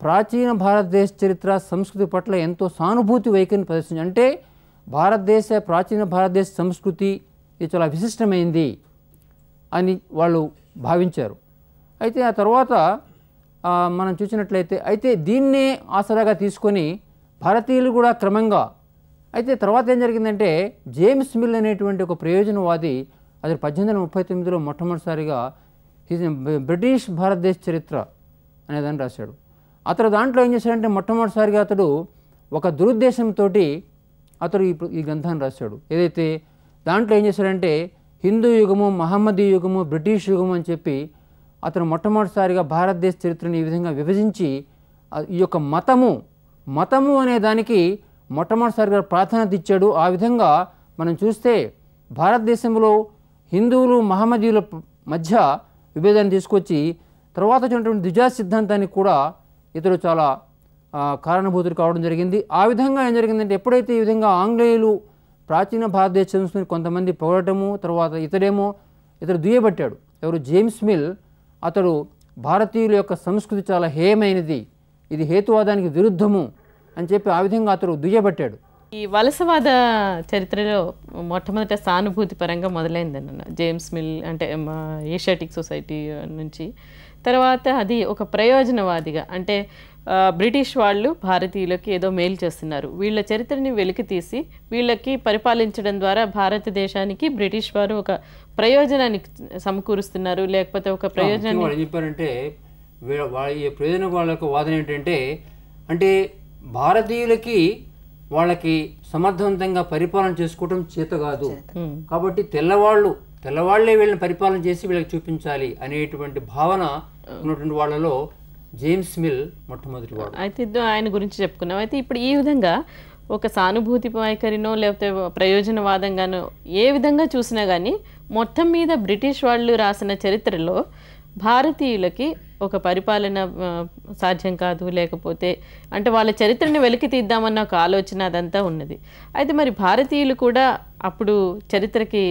ప్రాచీన భారతదేశ చరిత్ర సంస్కృతి పట్ల ఎంతో సానుభూతి వైఖరిని ప్రదర్శించి అంటే భారతదేశ ప్రాచీన భారతదేశ సంస్కృతి ఇది చాలా విశిష్టమైంది అని వాళ్ళు భావించారు. అయితే ఆ తర్వాత మనం చూసినట్లయితే అయితే దీన్నే ఆసరాగా తీసుకొని భారతీయులు కూడా క్రమంగా అయితే తర్వాత ఏం జరిగిందంటే జేమ్స్ మిల్ అనేటువంటి ఒక ప్రయోజనవాది అది పద్దెనిమిది వందల ముప్పై తొమ్మిదిలో మొట్టమొదటిసారిగా బ్రిటిష్ భారతదేశ చరిత్ర అనేదాన్ని రాశాడు. అతడు దాంట్లో ఏం చేశాడంటే మొట్టమొదటిసారిగా అతడు ఒక దురుద్దేశంతో అతడు ఇప్పుడు ఈ గ్రంథాన్ని రాశాడు. ఏదైతే దాంట్లో ఏం చేశాడంటే హిందూ యుగము మహమ్మదీ యుగము బ్రిటిష్ యుగము అని చెప్పి అతను మొట్టమొదటిసారిగా భారతదేశ చరిత్రని ఈ విధంగా విభజించి ఈ యొక్క మతము మతము అనే దానికి మొట్టమొదటిసారిగా ప్రాధాన్యత ఇచ్చాడు. ఆ విధంగా మనం చూస్తే భారతదేశంలో హిందువులు మహమ్మదీయుల మధ్య విభేదాన్ని తీసుకొచ్చి తర్వాత వచ్చినటువంటి ద్విజా సిద్ధాంతానికి కూడా ఇతడు చాలా కారణభూతులు కావడం జరిగింది. ఆ విధంగా ఏం జరిగిందంటే ఎప్పుడైతే ఈ విధంగా ఆంగ్లేయులు ప్రాచీన భారతదేశ సంస్కృతిని కొంతమంది పొగడటము తర్వాత ఇతడేమో ఇతడు దుయ్యబట్టాడు. ఎవరు? James Mill. అతడు భారతీయుల యొక్క సంస్కృతి చాలా హేయమైనది. ఇది హేతువాదానికి విరుద్ధము అని చెప్పి ఆ విధంగా అతడు దుయ్యబట్టాడు. ఈ వలసవాద చరిత్రలో మొట్టమొదట సానుభూతి పరంగా మొదలైందన్న జేమ్స్ మిల్ అంటే మా ఏషియాటిక్ సొసైటీ నుంచి. తర్వాత అది ఒక ప్రయోజనవాదిగా అంటే బ్రిటిష్ వాళ్ళు భారతీయులకి ఏదో మేలు చేస్తున్నారు. వీళ్ళ చరిత్రని వెలికి తీసి వీళ్ళకి పరిపాలించడం ద్వారా భారతదేశానికి బ్రిటిష్ వారు ఒక ప్రయోజనాన్ని సమకూరుస్తున్నారు. లేకపోతే ఒక ప్రయోజనాన్ని చెప్పారంటే వీళ్ళ వాళ్ళ ఈ ప్రయోజన వాళ్ళ యొక్క వాదన ఏంటంటే అంటే భారతీయులకి వాళ్ళకి సమర్థవంతంగా పరిపాలన చేసుకోవడం చేత కాదు. కాబట్టి తెల్లవాళ్ళు తెల్లవాళ్ళే వీళ్ళని పరిపాలన చేసి వీళ్ళకి చూపించాలి అనేటువంటి భావన ఉన్నటువంటి వాళ్ళలో జేమ్స్ మిల్ మొట్టమొదటి వాడు. అయితే ఇద్దరు ఆయన గురించి చెప్పుకున్నాం. అయితే ఇప్పుడు ఈ విధంగా ఒక సానుభూతి వైఖరినో లేకపోతే ప్రయోజనవాదంగానో ఏ విధంగా చూసినా కానీ మొత్తం మీద బ్రిటిష్ వాళ్ళు రాసిన చరిత్రలో భారతీయులకి ఒక పరిపాలన సాధ్యం కాదు లేకపోతే అంటే వాళ్ళ చరిత్రని వెలికి తీద్దామన్న ఒక ఆలోచన అదంతా ఉన్నది. అయితే మరి భారతీయులు కూడా అప్పుడు చరిత్రకి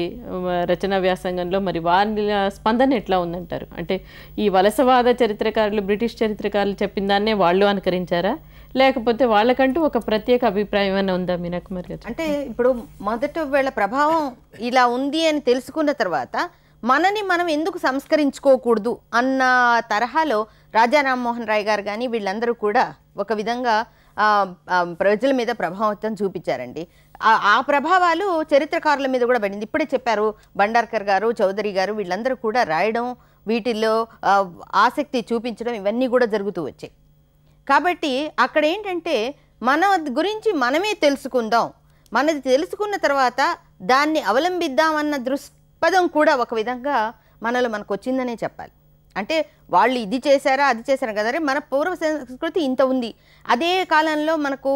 రచనా వ్యాసంగంలో మరి వారి స్పందన ఎట్లా ఉందంటారు? అంటే ఈ వలసవాద చరిత్రకారులు బ్రిటిష్ చరిత్రకారులు చెప్పిన దాన్నే వాళ్ళు అనుకరించారా? లేకపోతే వాళ్ళకంటూ ఒక ప్రత్యేక అభిప్రాయం ఏమైనా ఉందా మీనాకుమార్ గారు? అంటే ఇప్పుడు మొదట వీళ్ళ ప్రభావం ఇలా ఉంది అని తెలుసుకున్న తర్వాత మనని మనం ఎందుకు సంస్కరించుకోకూడదు అన్న తరహాలో రాజా రామ్మోహన్ రాయ్ గారు కానీ వీళ్ళందరూ కూడా ఒక విధంగా ప్రజల మీద ప్రభావం చూపించారండి. ఆ- ప్రభావాలు చరిత్రకారుల మీద కూడా పడింది. ఇప్పుడే చెప్పారు బండార్కర్ గారు చౌదరి గారు వీళ్ళందరూ కూడా రాయడం వీటిల్లో ఆసక్తి చూపించడం ఇవన్నీ కూడా జరుగుతూ వచ్చాయి. కాబట్టి అక్కడ ఏంటంటే మన గురించి మనమే తెలుసుకుందాం. మనది తెలుసుకున్న తర్వాత దాన్ని అవలంబిద్దామన్న దృక్పథం కూడా ఒక విధంగా మనలో మనకు వచ్చిందనే చెప్పాలి. అంటే వాళ్ళు ఇది చేశారా అది చేశారా కదా మన పూర్వ సంస్కృతి ఇంత ఉంది. అదే కాలంలో మనకు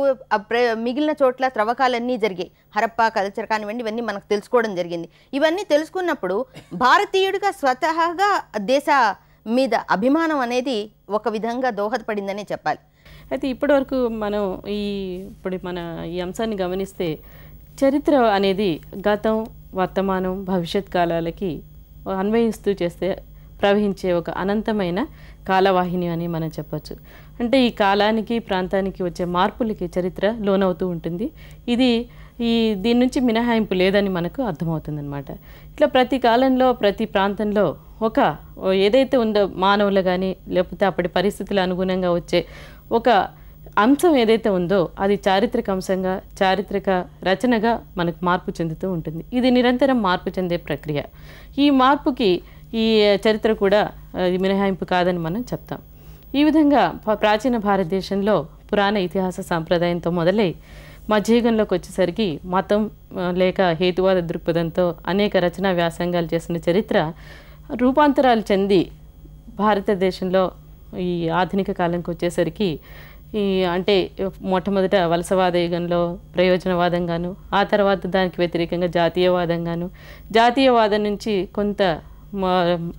మిగిలిన చోట్ల త్రవ్వకాలన్నీ జరిగాయి. హరప్పా కల్చర్ కానివ్వండి ఇవన్నీ మనకు తెలుసుకోవడం జరిగింది. ఇవన్నీ తెలుసుకున్నప్పుడు భారతీయుడిగా స్వతహాగా దేశ మీద అభిమానం అనేది ఒక విధంగా దోహదపడిందనే చెప్పాలి. అయితే ఇప్పటివరకు మనం ఈ ఇప్పుడు మన ఈ అంశాన్ని గమనిస్తే చరిత్ర అనేది గతం వర్తమానం భవిష్యత్ కాలాలకి అన్వయిస్తూ చేస్తే ప్రవహించే ఒక అనంతమైన కాలవాహిని అని మనం చెప్పచ్చు. అంటే ఈ కాలానికి ప్రాంతానికి వచ్చే మార్పులకి చరిత్ర లోనవుతూ ఉంటుంది. ఇది ఈ దీని నుంచి మినహాయింపు లేదని మనకు అర్థమవుతుందన్నమాట. ఇట్లా ప్రతి కాలంలో ప్రతి ప్రాంతంలో ఒక ఏదైతే ఉందో మానవులు కానీ లేకపోతే అప్పటి పరిస్థితుల అనుగుణంగా వచ్చే ఒక అంశం ఏదైతే ఉందో అది చారిత్రక అంశంగా చారిత్రక రచనగా మనకు మార్పు చెందుతూ ఉంటుంది. ఇది నిరంతరం మార్పు చెందే ప్రక్రియ. ఈ మార్పుకి ఈ చరిత్ర కూడా మినహాయింపు కాదని మనం చెప్తాం. ఈ విధంగా ప్రాచీన భారతదేశంలో పురాణ ఇతిహాస సాంప్రదాయంతో మొదలై మధ్యయుగంలోకి వచ్చేసరికి మతం లేక హేతువాద దృక్పథంతో అనేక రచనా వ్యాసంగాలు చేసిన చరిత్ర రూపాంతరాలు చెంది భారతదేశంలో ఈ ఆధునిక కాలంకి వచ్చేసరికి ఈ అంటే మొట్టమొదట వలసవాద యుగంలో ప్రయోజనవాదంగాను ఆ తర్వాత దానికి వ్యతిరేకంగా జాతీయవాదంగాను జాతీయవాదం నుంచి కొంత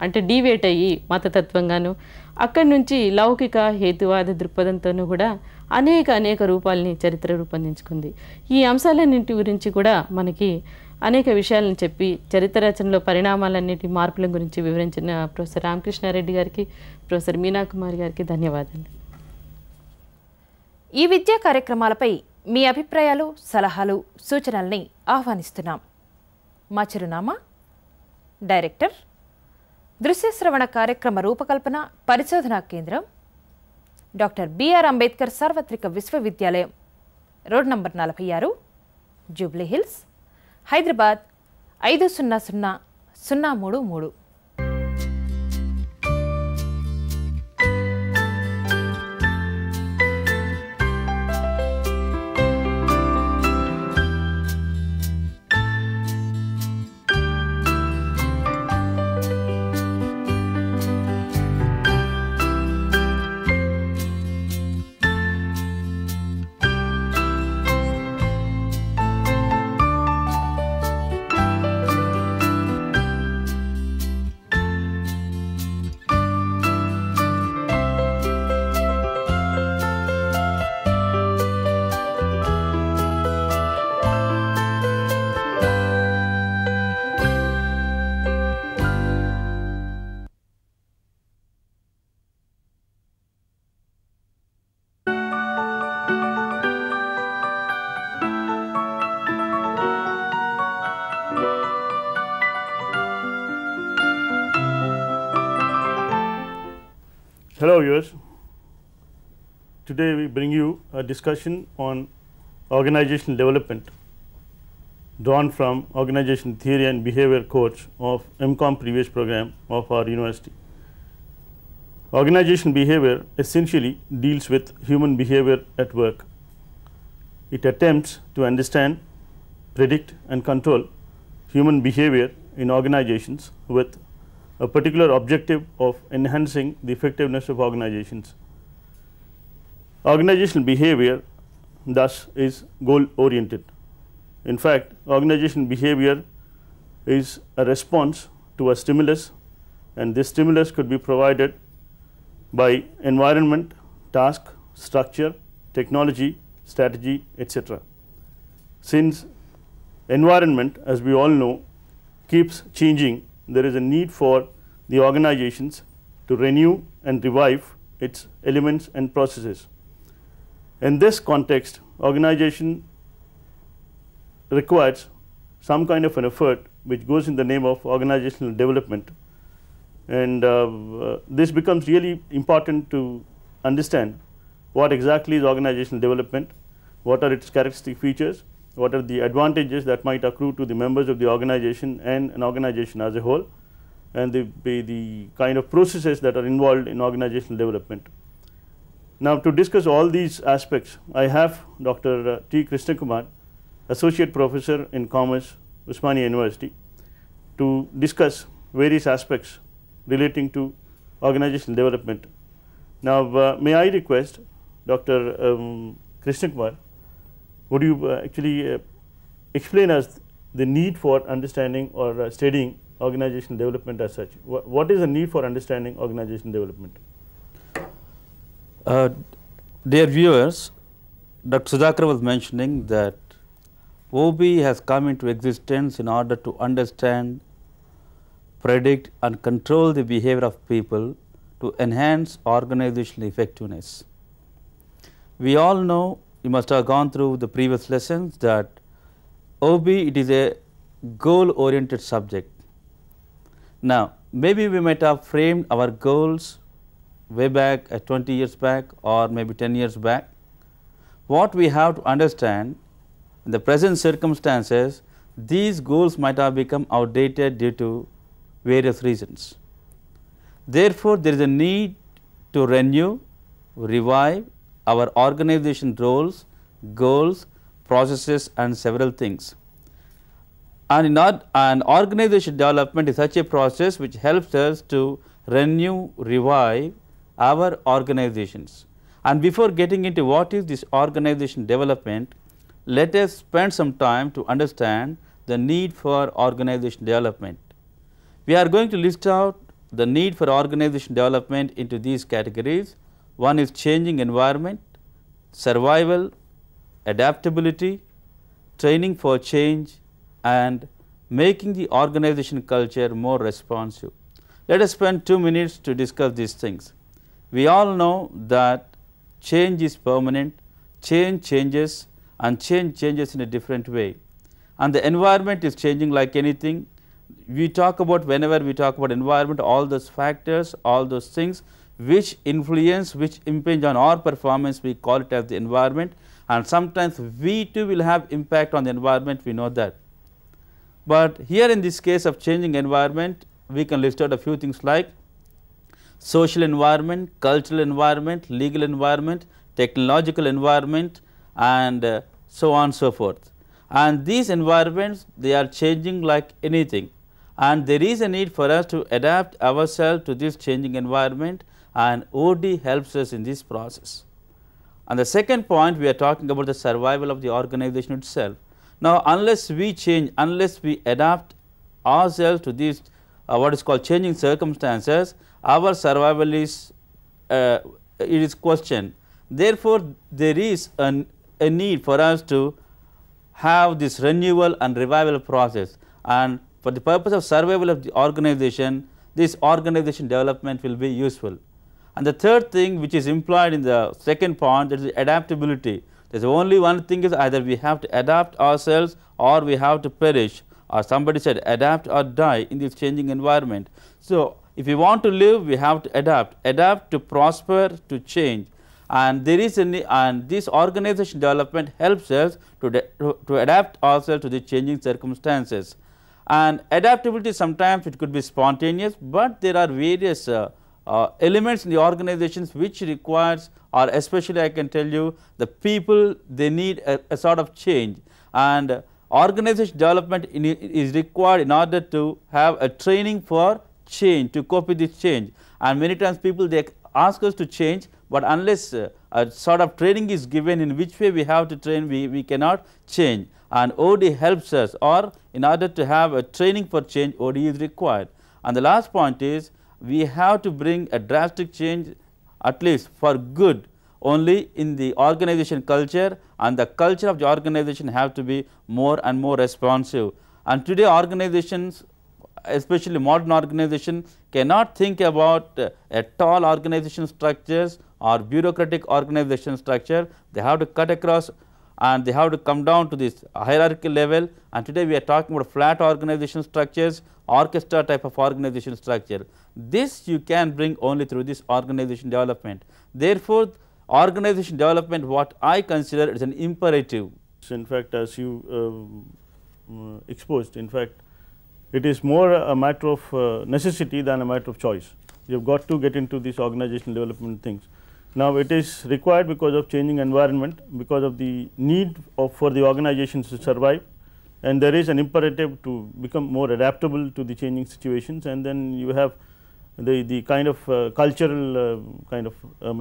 అంటే డీవేట్ అయ్యి మతతత్వంగాను అక్కడి నుంచి లౌకిక హేతువాద దృక్పథంతోనూ కూడా అనేక అనేక రూపాలని చరిత్ర రూపొందించుకుంది. ఈ అంశాలన్నింటి గురించి కూడా మనకి అనేక విషయాలను చెప్పి చరిత్ర రచనలో పరిణామాలన్నిటి మార్పుల గురించి వివరించిన ప్రొఫెసర్ రామకృష్ణారెడ్డి గారికి ప్రొఫెసర్ మీనాకుమారి గారికి ధన్యవాదాలు. ఈ విద్యా కార్యక్రమాలపై మీ అభిప్రాయాలు సలహాలు సూచనల్ని ఆహ్వానిస్తున్నాం. మా చిరునామా డైరెక్టర్ దృశ్యశ్రవణ కార్యక్రమ రూపకల్పన పరిశోధనా కేంద్రం డాక్టర్ బిఆర్ అంబేద్కర్ సార్వత్రిక విశ్వవిద్యాలయం రోడ్ నంబర్ నలభై ఆరు జూబ్లీహిల్స్ హైదరాబాద్ ఐదు సున్నా సున్నా సున్నా మూడు మూడు. Hello viewers. Today we bring you a discussion on organizational development drawn from organization theory and behavior course of MCOM previous program of our university. Organization behavior essentially deals with human behavior at work. It attempts to understand, predict and control human behavior in organizations with a particular objective of enhancing the effectiveness of organizations. Organizational behavior thus is goal oriented. In fact, organization behavior is a response to a stimulus and this stimulus could be provided by environment, task, structure, technology, strategy, etc. Since environment as we all know keeps changing, there is a need for the organizations to renew and revive its elements and processes. In this context, organization requires some kind of an effort which goes in the name of organizational development and uh, uh, this becomes really important to understand what exactly is organizational development, what are its characteristic features, what are the advantages that might accrue to the members of the organization and an organization as a whole and the, the, the kind of processes that are involved in organizational development. Now, to discuss all these aspects, I have Dr. uh, T. Krishnakumar, Associate Professor in Commerce, Usmania University, to discuss various aspects relating to organizational development. Now, uh, may I request Dr. Um, Krishna Would you uh, actually uh, explain us the need for understanding or uh, studying organizational development as such? Wha- what is the need for understanding organizational development? Uh, dear viewers, Dr. Sudhakar was mentioning that OB has come into existence in order to understand, predict and control the behavior of people to enhance organizational effectiveness. We all know, you must have gone through the previous lessons that OB it is a goal oriented subject. Now, maybe we might have framed our goals way back at 20 years back or maybe 10 years back. What we have to understand in the present circumstances, these goals might have become outdated due to various reasons. Therefore, there is a need to renew, revive our organization roles, goals, processes and several things. And in our, an organization development is such a process which helps us to renew, revive our organizations. And before getting into what is this organization development, let us spend some time to understand the need for organization development. We are going to list out the need for organization development into these categories. One is changing environment, survival, adaptability, training for change and making the organization culture more responsive. Let us spend two minutes to discuss these things. We all know that change is permanent, change changes and change changes in a different way and the environment is changing like anything. We talk about whenever we talk about environment all those factors, all those things which influence, which impinge on our performance we call it as the environment and sometimes we too will have impact on the environment we know that. But here in this case of changing environment we can list out a few things like social environment, cultural environment, legal environment, technological environment and uh, so on and so forth. And these environments they are changing like anything and there is a need for us to adapt ourselves to this changing environment and OD helps us in this process. And the second point we are talking about the survival of the organization itself. Now, unless we change, unless we adapt ourselves to these uh, what is called changing circumstances, our survival is uh, it is questioned. Therefore, there is an, a need for us to have this renewal and revival process and for the purpose of survival of the organization, this organization development will be useful. And the third thing which is implied in the second point that is adaptability. There is only one thing is either we have to adapt ourselves or we have to perish or somebody said adapt or die in this changing environment. So, if we want to live we have to adapt, adapt to prosper to change and there is and this organization development helps us to, to, to adapt ourselves to the changing circumstances. And adaptability sometimes it could be spontaneous, but there are various uh, uh, elements in the organizations which requires or especially I can tell you the people they need a, a sort of change and organization development in, is required in order to have a training for change to cope with this change and many times people they ask us to change but unless uh, a sort of training is given in which way we have to train, we, we cannot change. And OD helps us, or in order to have a training for change, OD is required. And the last point is we have to bring a drastic change, at least for good, only in the organization culture, and the culture of the organization have to be more and more responsive. And today, organizations especially modern organization cannot think about uh, a tall organization structures or bureaucratic organization structure. They have to cut across and they have to come down to this hierarchy level and today we are talking about flat organization structures, orchestra type of organization structure. This you can bring only through this organization development. Therefore, organization development what I consider is an imperative. In fact, as you um, uh, exposed, in fact, it is more a matter of uh, necessity than a matter of choice. You have got to get into these organizational development things. Now, it is required because of changing environment, because of the need of for the organizations to survive and there is an imperative to become more adaptable to the changing situations and then you have the, the kind of uh, cultural uh, kind of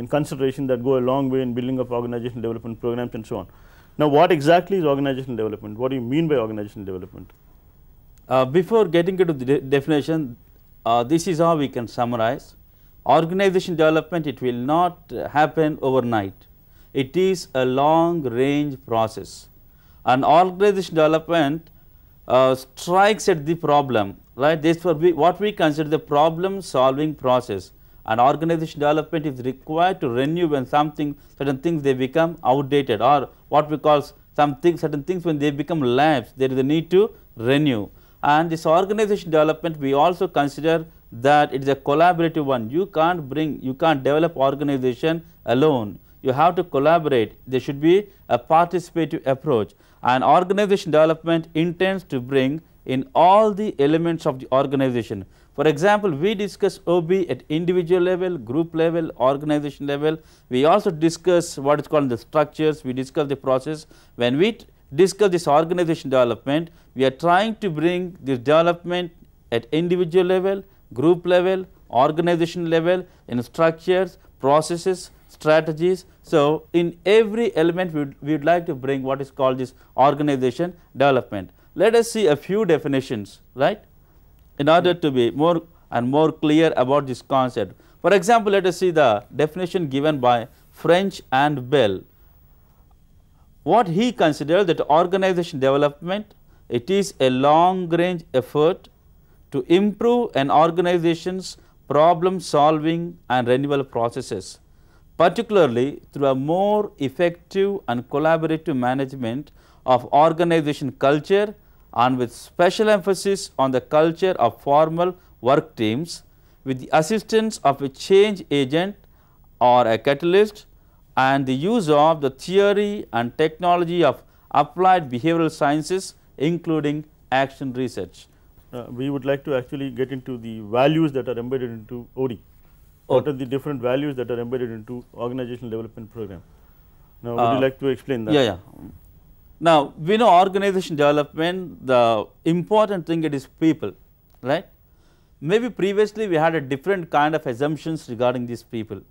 consideration that go a long way in building up organizational development programs and so on. Now, what exactly is organizational development? What do you mean by organizational development? Uh, before getting into the de definition, uh, this is how we can summarize. Organization development, it will not happen overnight. It is a long range process. And organization development uh, strikes at the problem, right? This for what we consider the problem solving process. And organization development is required to renew when something, certain things they become outdated or what we call something, certain things when they become lapsed, there is a need to renew. And this organization development, we also consider that it is a collaborative one. You can't bring, you can't develop organization alone. You have to collaborate. There should be a participative approach. And organization development intends to bring in all the elements of the organization. For example, we discuss OB at individual level, group level, organization level. We also discuss what is called the structures, we discuss the process. When we discuss this organization development, we are trying to bring this development at individual level, group level, organization level, in structures, processes, strategies. So, in every element we would, we would like to bring what is called this organization development. Let us see a few definitions, right, in order to be more and more clear about this concept. For example, let us see the definition given by French and Bell. What he considers that organization development, it is a long range effort to improve an organization's problem solving and renewal processes, particularly through a more effective and collaborative management of organization culture and with special emphasis on the culture of formal work teams with the assistance of a change agent or a catalyst and the use of the theory and technology of applied behavioral sciences including action research. Uh, we would like to actually get into the values that are embedded into OD. What are the different values that are embedded into organizational development program? Now, would Uh, you like to explain that? Yeah, yeah. Now, we know organization development, the important thing it is people, right? Maybe previously we had a different kind of assumptions regarding these people,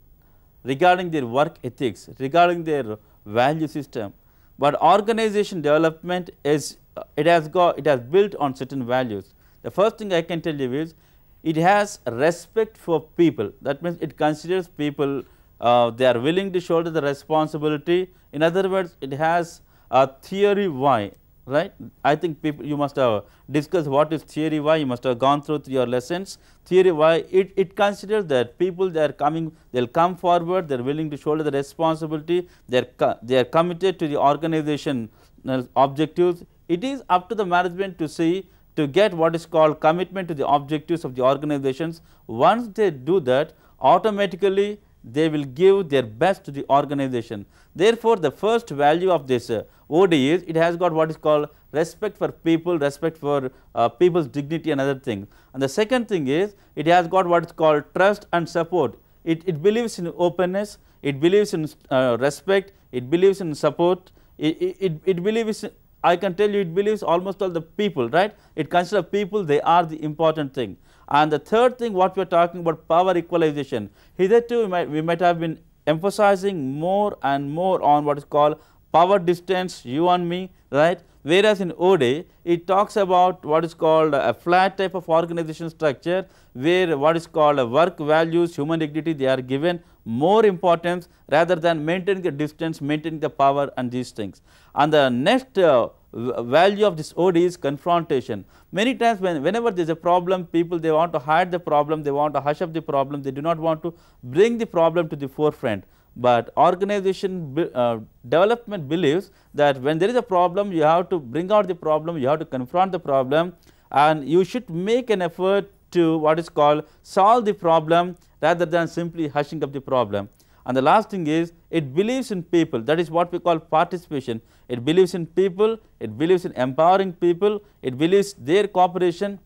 regarding their work ethics, regarding their value system. But organization development is, it has got, it has built on certain values. The first thing I can tell you is, it has respect for people. That means it considers people, uh, they are willing to shoulder the responsibility. In other words, it has a theory why, right? I think people you must have discussed what is theory why. You must have gone through your lessons. Theory why it, it considers that people they are coming, they'll come forward, they're willing to shoulder the responsibility, they're they are committed to the organization uh, objectives. It is up to the management to see to get what is called commitment to the objectives of the organizations. Once they do that, automatically they will give their best to the organization. Therefore, the first value of this uh, OD is it has got what is called respect for people, respect for uh, people's dignity and other things. And the second thing is it has got what is called trust and support. It, it believes in openness, it believes in uh, respect, it believes in support, it, it, it believes I can tell you it believes almost all the people, right? It considers people, they are the important thing. And the third thing what we are talking about power equalization, hitherto we might, we might have been emphasizing more and more on what is called power distance, you and me, right? Whereas in ODE, it talks about what is called a flat type of organization structure, where what is called work values, human dignity, they are given more importance rather than maintaining the distance, maintaining the power and these things. And the next uh, value of this OD is confrontation. Many times when, whenever there is a problem, people they want to hide the problem, they want to hush up the problem, they do not want to bring the problem to the forefront. But organization be- uh, development believes that when there is a problem, you have to bring out the problem, you have to confront the problem and you should make an effort to what is called solve the problem rather than simply hushing up the problem. And the last thing is it believes in people that is what we call participation. It believes in people, it believes in empowering people, it believes their cooperation,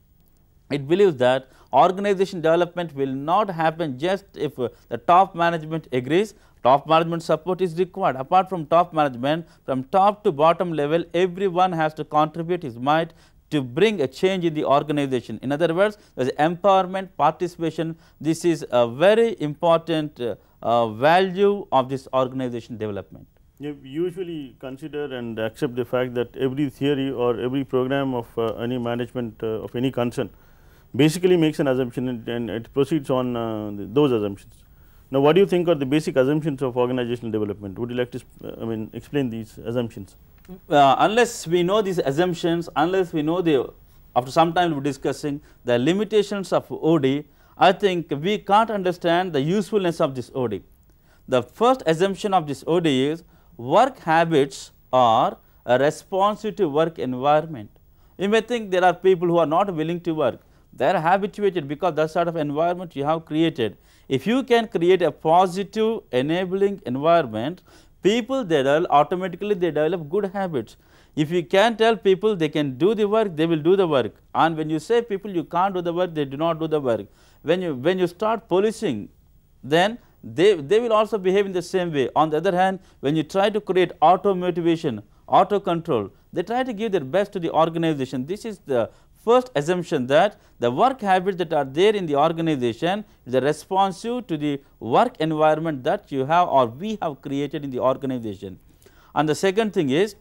it believes that organization development will not happen just if uh, the top management agrees, top management support is required. Apart from top management, from top to bottom level, everyone has to contribute his might to bring a change in the organization. In other words, there is empowerment, participation. This is a very important uh, uh, value of this organization development. You usually consider and accept the fact that every theory or every program of uh, any management uh, of any concern basically makes an assumption and, and it proceeds on uh, th- those assumptions. Now, what do you think are the basic assumptions of organizational development? Would you like to, uh, I mean, explain these assumptions? uh, unless we know these assumptions, unless we know the, after some time we will be discussing the limitations of OD, I think we can't understand the usefulness of this OD. The first assumption of this OD is work habits are a responsive to work environment. You may think there are people who are not willing to work. They are habituated because that sort of environment you have created. If you can create a positive enabling environment, people they develop automatically they develop good habits. If you can tell people they can do the work, they will do the work. And when you say people you can't do the work, they do not do the work. When you when you start policing, then they, they will also behave in the same way. On the other hand, when you try to create auto motivation, auto control, they try to give their best to the organization. This is the first assumption that the work habits that are there in the organization is responsive to the work environment that you have or we have created in the organization. And the second thing is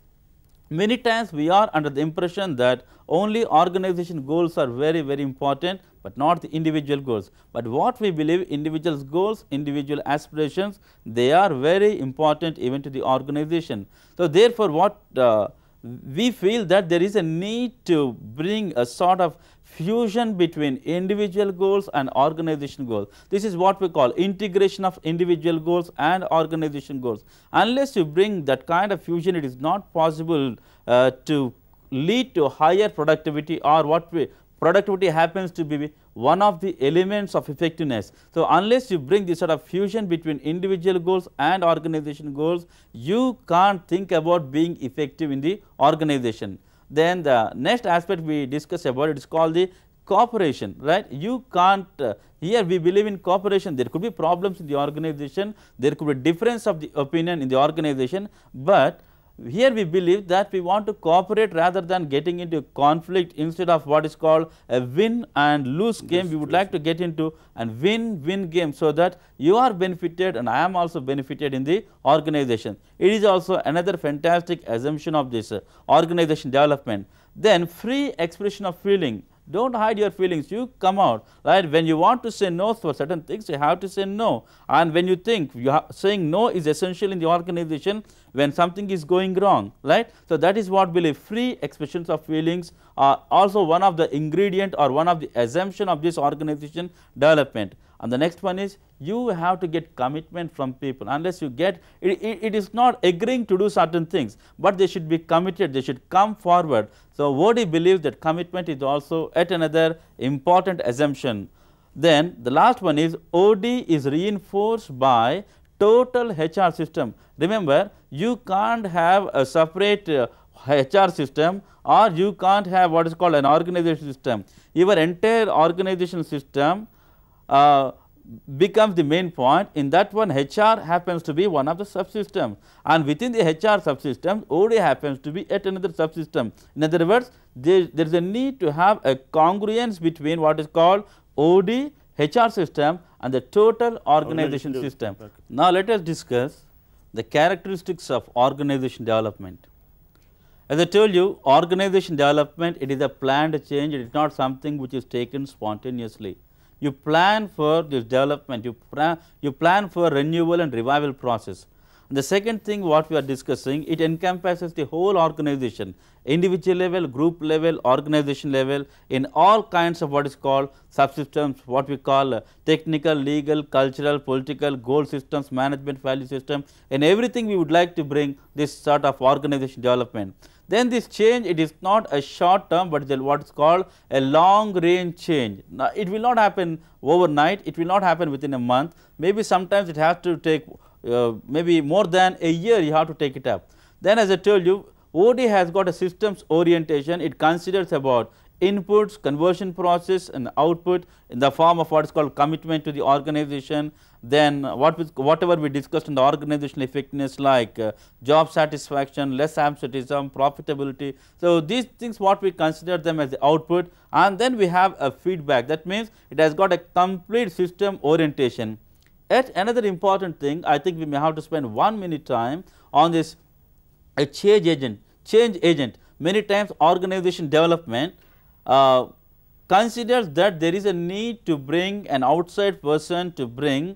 many times we are under the impression that only organization goals are very very important but not the individual goals but what we believe individuals goals individual aspirations they are very important even to the organization so therefore what uh, we feel that there is a need to bring a sort of fusion between individual goals and organization goals. This is what we call integration of individual goals and organization goals. Unless you bring that kind of fusion, it is not possible uh, to lead to higher productivity or what we productivity happens to be one of the elements of effectiveness. So, unless you bring this sort of fusion between individual goals and organization goals, you can't think about being effective in the organization. Then the next aspect we discuss about it is called the cooperation, right. You can't, uh, here we believe in cooperation, there could be problems in the organization, there could be difference of the opinion in the organization, but here we believe that we want to cooperate rather than getting into conflict instead of what is called a win and lose game we would like to get into and win win game so that you are benefited and I am also benefited in the organization. It is also another fantastic assumption of this uh, organization development. Then free expression of feeling don't hide your feelings. You come out right? When you want to say no for certain things you have to say no. And when you think you saying no is essential in the organization when something is going wrong right? So that is what believe. Free expressions of feelings are also one of the ingredient or one of the assumption of this organization development and the next one is you have to get commitment from people. Unless you get it, it, it is not agreeing to do certain things but they should be committed they should come forward. So Wodi believes that commitment is also yet another important assumption. Then the last one is OD is reinforced by total HR system. Remember you can't have a separate uh, HR system or you can't have what is called an organization system. Your entire organization system uh, becomes the main point in that one HR happens to be one of the subsystems and within the HR subsystem OD happens to be at another subsystem. In other words there, there is a need to have a congruence between what is called OD, HR system and the total organization Organization system. development. Now, let us discuss the characteristics of organization development. As I told you, organization development, it is a planned change, it is not something which is taken spontaneously. You plan for this development, you, pra- you plan for renewal and revival process. The second thing what we are discussing, it encompasses the whole organization, individual level, group level, organization level, in all kinds of what is called subsystems, what we call uh, technical, legal, cultural, political, goal systems, management value system, and everything we would like to bring this sort of organization development. Then this change, it is not a short term, but what is called a long range change. Now, it will not happen overnight, it will not happen within a month, maybe sometimes it has to take uh, maybe more than a year you have to take it up. Then as I told you, OD has got a systems orientation, it considers about inputs, conversion process and output in the form of what is called commitment to the organization, then what with, whatever we discussed in the organizational effectiveness like uh, job satisfaction, less absenteeism, profitability. So, these things what we consider them as the output and then we have a feedback that means it has got a complete system orientation. Yet another important thing I think we may have to spend one minute time on this a change agent, change agent. Many times organization development uh, considers that there is a need to bring an outside person to bring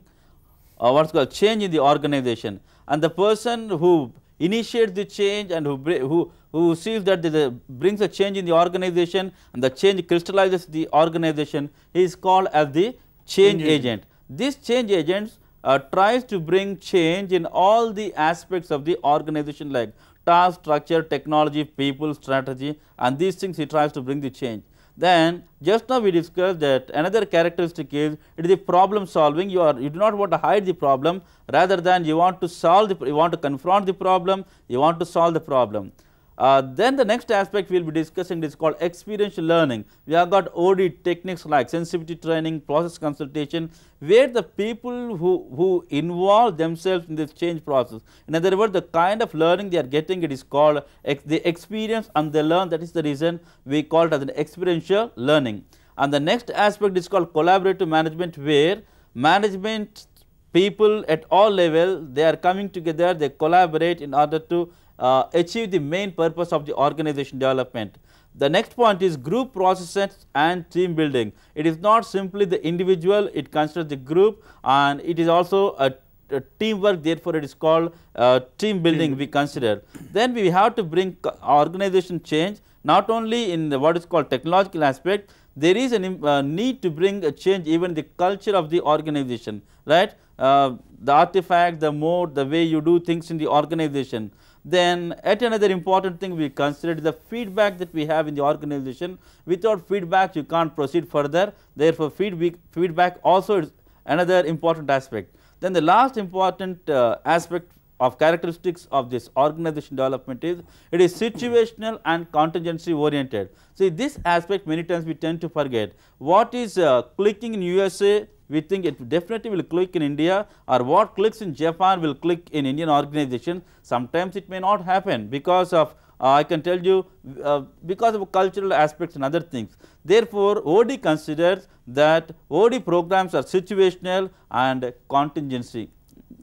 uh, what's called change in the organization. And the person who initiates the change and who who who sees that there brings a change in the organization and the change crystallizes the organization he is called as the change Change agent. agent this change agents uh, tries to bring change in all the aspects of the organization like task structure technology people strategy and these things he tries to bring the change. Then just now we discussed that another characteristic is it is the problem solving. You are you do not want to hide the problem. Rather than you want to solve the you want to confront the problem you want to solve the problem uh, then the next aspect we will be discussing is called experiential learning. We have got OD techniques like sensitivity training, process consultation, where the people who, who involve themselves in this change process. In other words, the kind of learning they are getting, it is called ex the experience and they learn. That is the reason we call it as an experiential learning. And the next aspect is called collaborative management, where management people at all level they are coming together, they collaborate in order to uh, achieve the main purpose of the organization development. The next point is group processes and team building. It is not simply the individual, it considers the group and it is also a, a teamwork therefore it is called uh, team building we consider. Then we have to bring organization change not only in the what is called technological aspect, there is a uh, need to bring a change even the culture of the organization, right. Uh, the artifact, the mode, the way you do things in the organization. Then at another important thing we considered the feedback that we have in the organization. Without feedback you can't proceed further. Therefore, feedback, feedback also is another important aspect. Then the last important uh, aspect of characteristics of this organization development is it is situational and contingency oriented. See this aspect many times we tend to forget. What is uh, clicking in USA we think it definitely will click in India or what clicks in Japan will click in Indian organization. Sometimes it may not happen because of uh, I can tell you uh, because of cultural aspects and other things. Therefore, OD considers that OD programs are situational and contingency.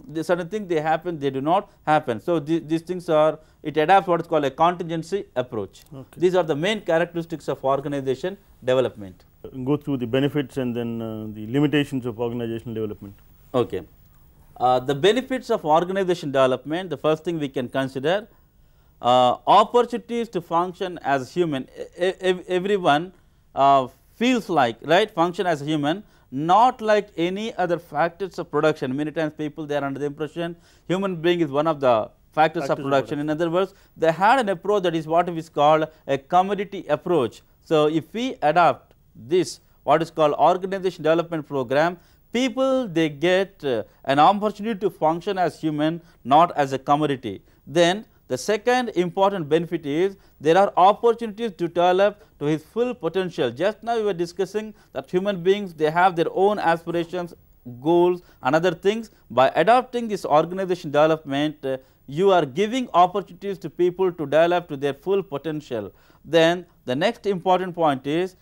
The certain things they happen, they do not happen. So, the, these things are it adapts what is called a contingency approach. Okay. These are the main characteristics of organization development. Go through the benefits and then uh, the limitations of organizational development. Okay. Uh, the benefits of organization development, the first thing we can consider uh, opportunities to function as human. E- everyone uh, feels like, right, function as a human, not like any other factors of production. Many times people they are under the impression human being is one of the factors, Factors of of production. In other words, they had an approach that is what is called a commodity approach. So, if we adopt this what is called organization development program, people they get uh, an opportunity to function as human not as a commodity. Then the second important benefit is there are opportunities to develop to his full potential. Just now we were discussing that human beings they have their own aspirations, goals and other things. By adopting this organization development, uh, you are giving opportunities to people to develop to their full potential. Then the next important point is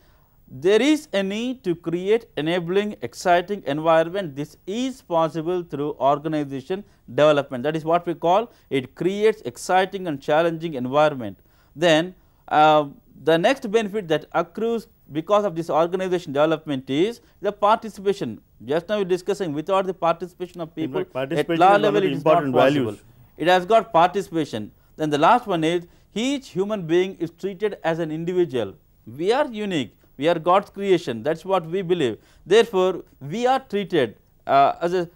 there is a need to create enabling exciting environment. This is possible through organization development. That is what we call it creates exciting and challenging environment. Then uh, the next benefit that accrues because of this organization development is the participation. Just now we are discussing without the participation of people fact, at law is one of level it is not important possible. values. it has got participation. Then the last one is each human being is treated as an individual. We are unique we are god's creation. That is what we believe. Therefore we are treated uh, as a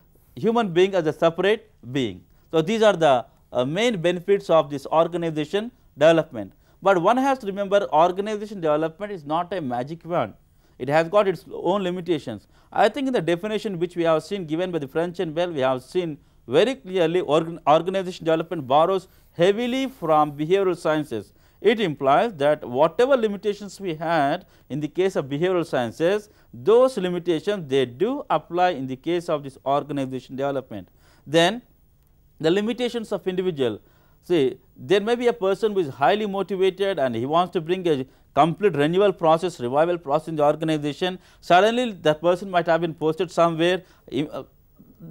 human being as a separate being. So these are the uh, main benefits of this organization development. But one has to remember organization development is not a magic wand. It has got its own limitations. I think in the definition which we have seen given by the French and Bell, we have seen very clearly organ organization development borrows heavily from behavioral sciences. It implies that whatever limitations we had in the case of behavioral sciences, those limitations they do apply in the case of this organization development. Then the limitations of individual see there may be a person who is highly motivated and he wants to bring a complete renewal process revival process in the organization suddenly that person might have been posted somewhere uh,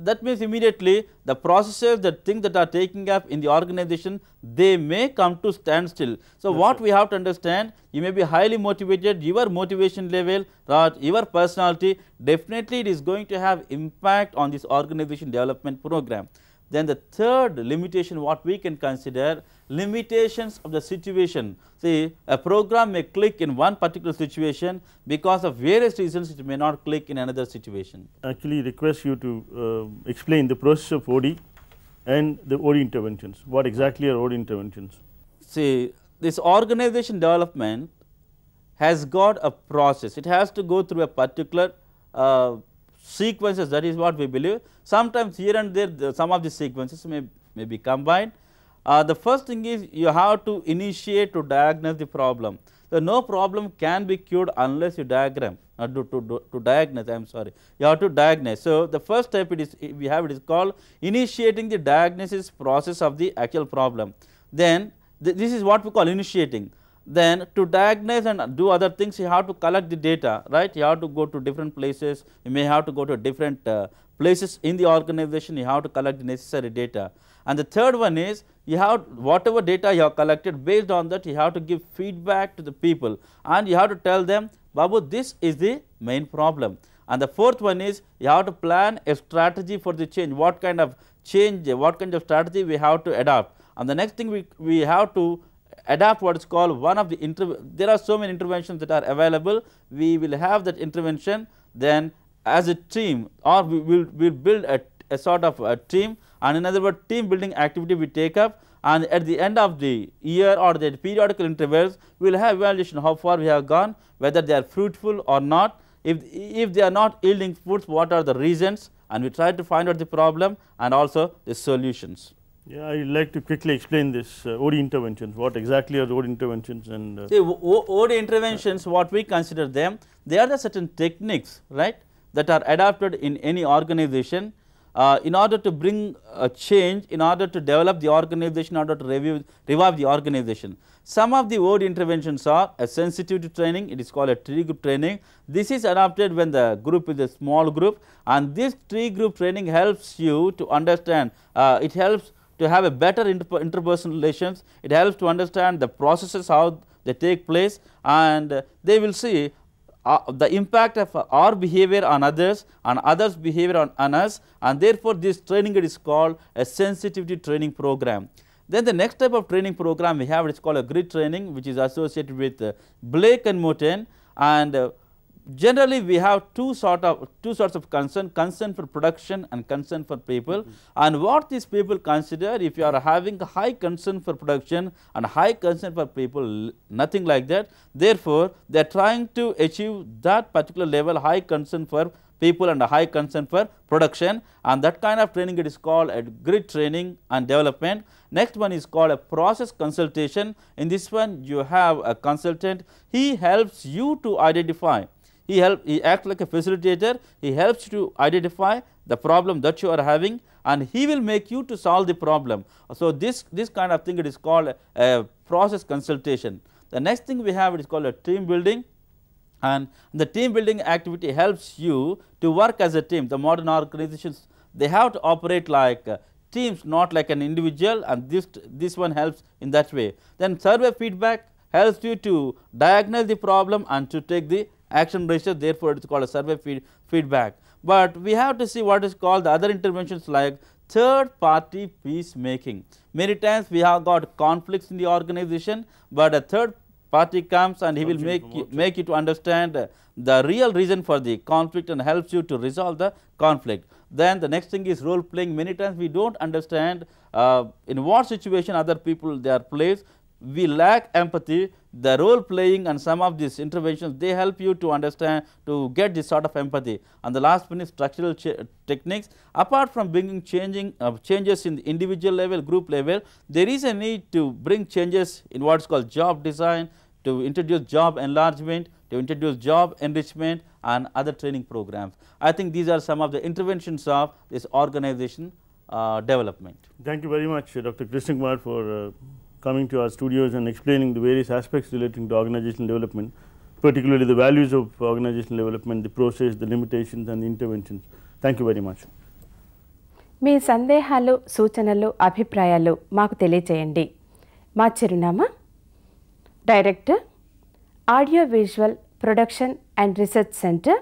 that means immediately the processes the things that are taking up in the organization they may come to standstill so what we have to understand you may be highly motivated your motivation level your personality definitely it is going to have impact on this organization development program then the third limitation what we can consider limitations of the situation. See a program may click in one particular situation because of various reasons it may not click in another situation. actually request you to uh, explain the process of OD and the OD interventions. What exactly are OD interventions? See this organization development has got a process it has to go through a particular uh, sequences that is what we believe. Sometimes here and there the, some of the sequences may, may be combined. Uh, the first thing is you have to initiate to diagnose the problem. So no problem can be cured unless you diagram to, to, to, to diagnose I am sorry. You have to diagnose. So the first step it is we have it is called initiating the diagnosis process of the actual problem. Then th this is what we call initiating then to diagnose and do other things you have to collect the data right? You have to go to different places. You may have to go to different uh, places in the organization. You have to collect the necessary data. And the third one is you have whatever data you have collected based on that you have to give feedback to the people. And you have to tell them babu this is the main problem. And the fourth one is you have to plan a strategy for the change. What kind of change what kind of strategy we have to adopt. And the next thing we, we have to adapt what is called one of the inter there are so many interventions that are available. We will have that intervention then as a team or we will will build a, a sort of a team and in other words team building activity we take up and at the end of the year or the periodical intervals we will have evaluation how far we have gone whether they are fruitful or not. If if they are not yielding fruits what are the reasons? And we try to find out the problem and also the solutions Yeah, I would like to quickly explain this uh, OD interventions. What exactly are OD interventions and uh, See, OD interventions, what we consider them, they are the certain techniques, right, that are adopted in any organization uh, in order to bring a change, in order to develop the organization, in order to review, revive the organization. Some of the OD interventions are a sensitivity training, it is called a tree group training. This is adopted when the group is a small group and this tree group training helps you to understand, uh, it helps to have a better inter interpersonal relations. It helps to understand the processes how they take place and they will see uh, the impact of our behavior on others and others behavior on, on us and therefore this training is called a sensitivity training program. Then the next type of training program we have it is called a grid training which is associated with uh, Blake and Moten and uh, generally we have two sort of two sorts of concern concern for production and concern for people. And what these people consider if you are having high concern for production and high concern for people nothing like that. Therefore they are trying to achieve that particular level high concern for people and a high concern for production. And that kind of training it is called a grid training and development. Next one is called a process consultation. In this one you have a consultant. He helps you to identify he help he acts like a facilitator he helps to identify the problem that you are having and he will make you to solve the problem so this this kind of thing it is called a, a process consultation the next thing we have it is called a team building and the team building activity helps you to work as a team. The modern organizations they have to operate like uh, teams, not like an individual, and this this one helps in that way. Then survey feedback helps you to diagnose the problem and to take the action ratio. Therefore, it is called a survey feed, feedback. But we have to see what is called the other interventions like third party peacemaking. Many times we have got conflicts in the organization, but a third party comes and he will make you, make you to understand the real reason for the conflict and helps you to resolve the conflict. Then the next thing is role playing. Many times we don't understand uh, in what situation other people they are placed. We lack empathy. The role playing and some of these interventions they help you to understand to get this sort of empathy. And the last one is structural techniques. Apart from bringing changing uh, changes in the individual level, group level, there is a need to bring changes in what is called job design, to introduce job enlargement, to introduce job enrichment and other training programs. I think these are some of the interventions of this organization uh, development. Thank you very much, uh, Dr. Krishna Kumar, for uh, coming to our studios and explaining the various aspects relating to organizational development, particularly the values of organizational development, the process, the limitations, and the interventions. Thank you very much. మీ సందేహాలు సూచనలు అభిప్రాయాలు మాకు తెలియచేయండి మా చిరునామా director audio visual production and research centre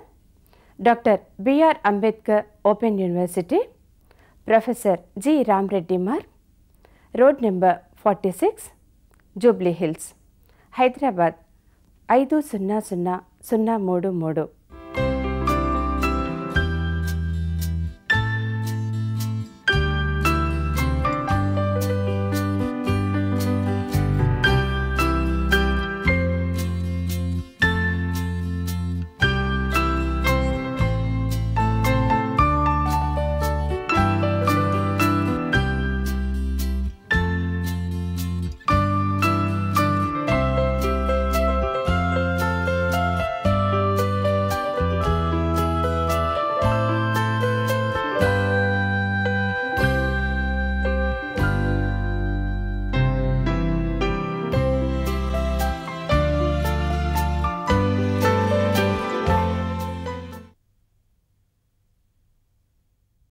doctor B R Ambedkar open university professor G Ramreddy మార్ road number forty six Jubilee Hills. Hyderabad ఐదు సున్నా సున్నా సున్నా మూడు మూడు.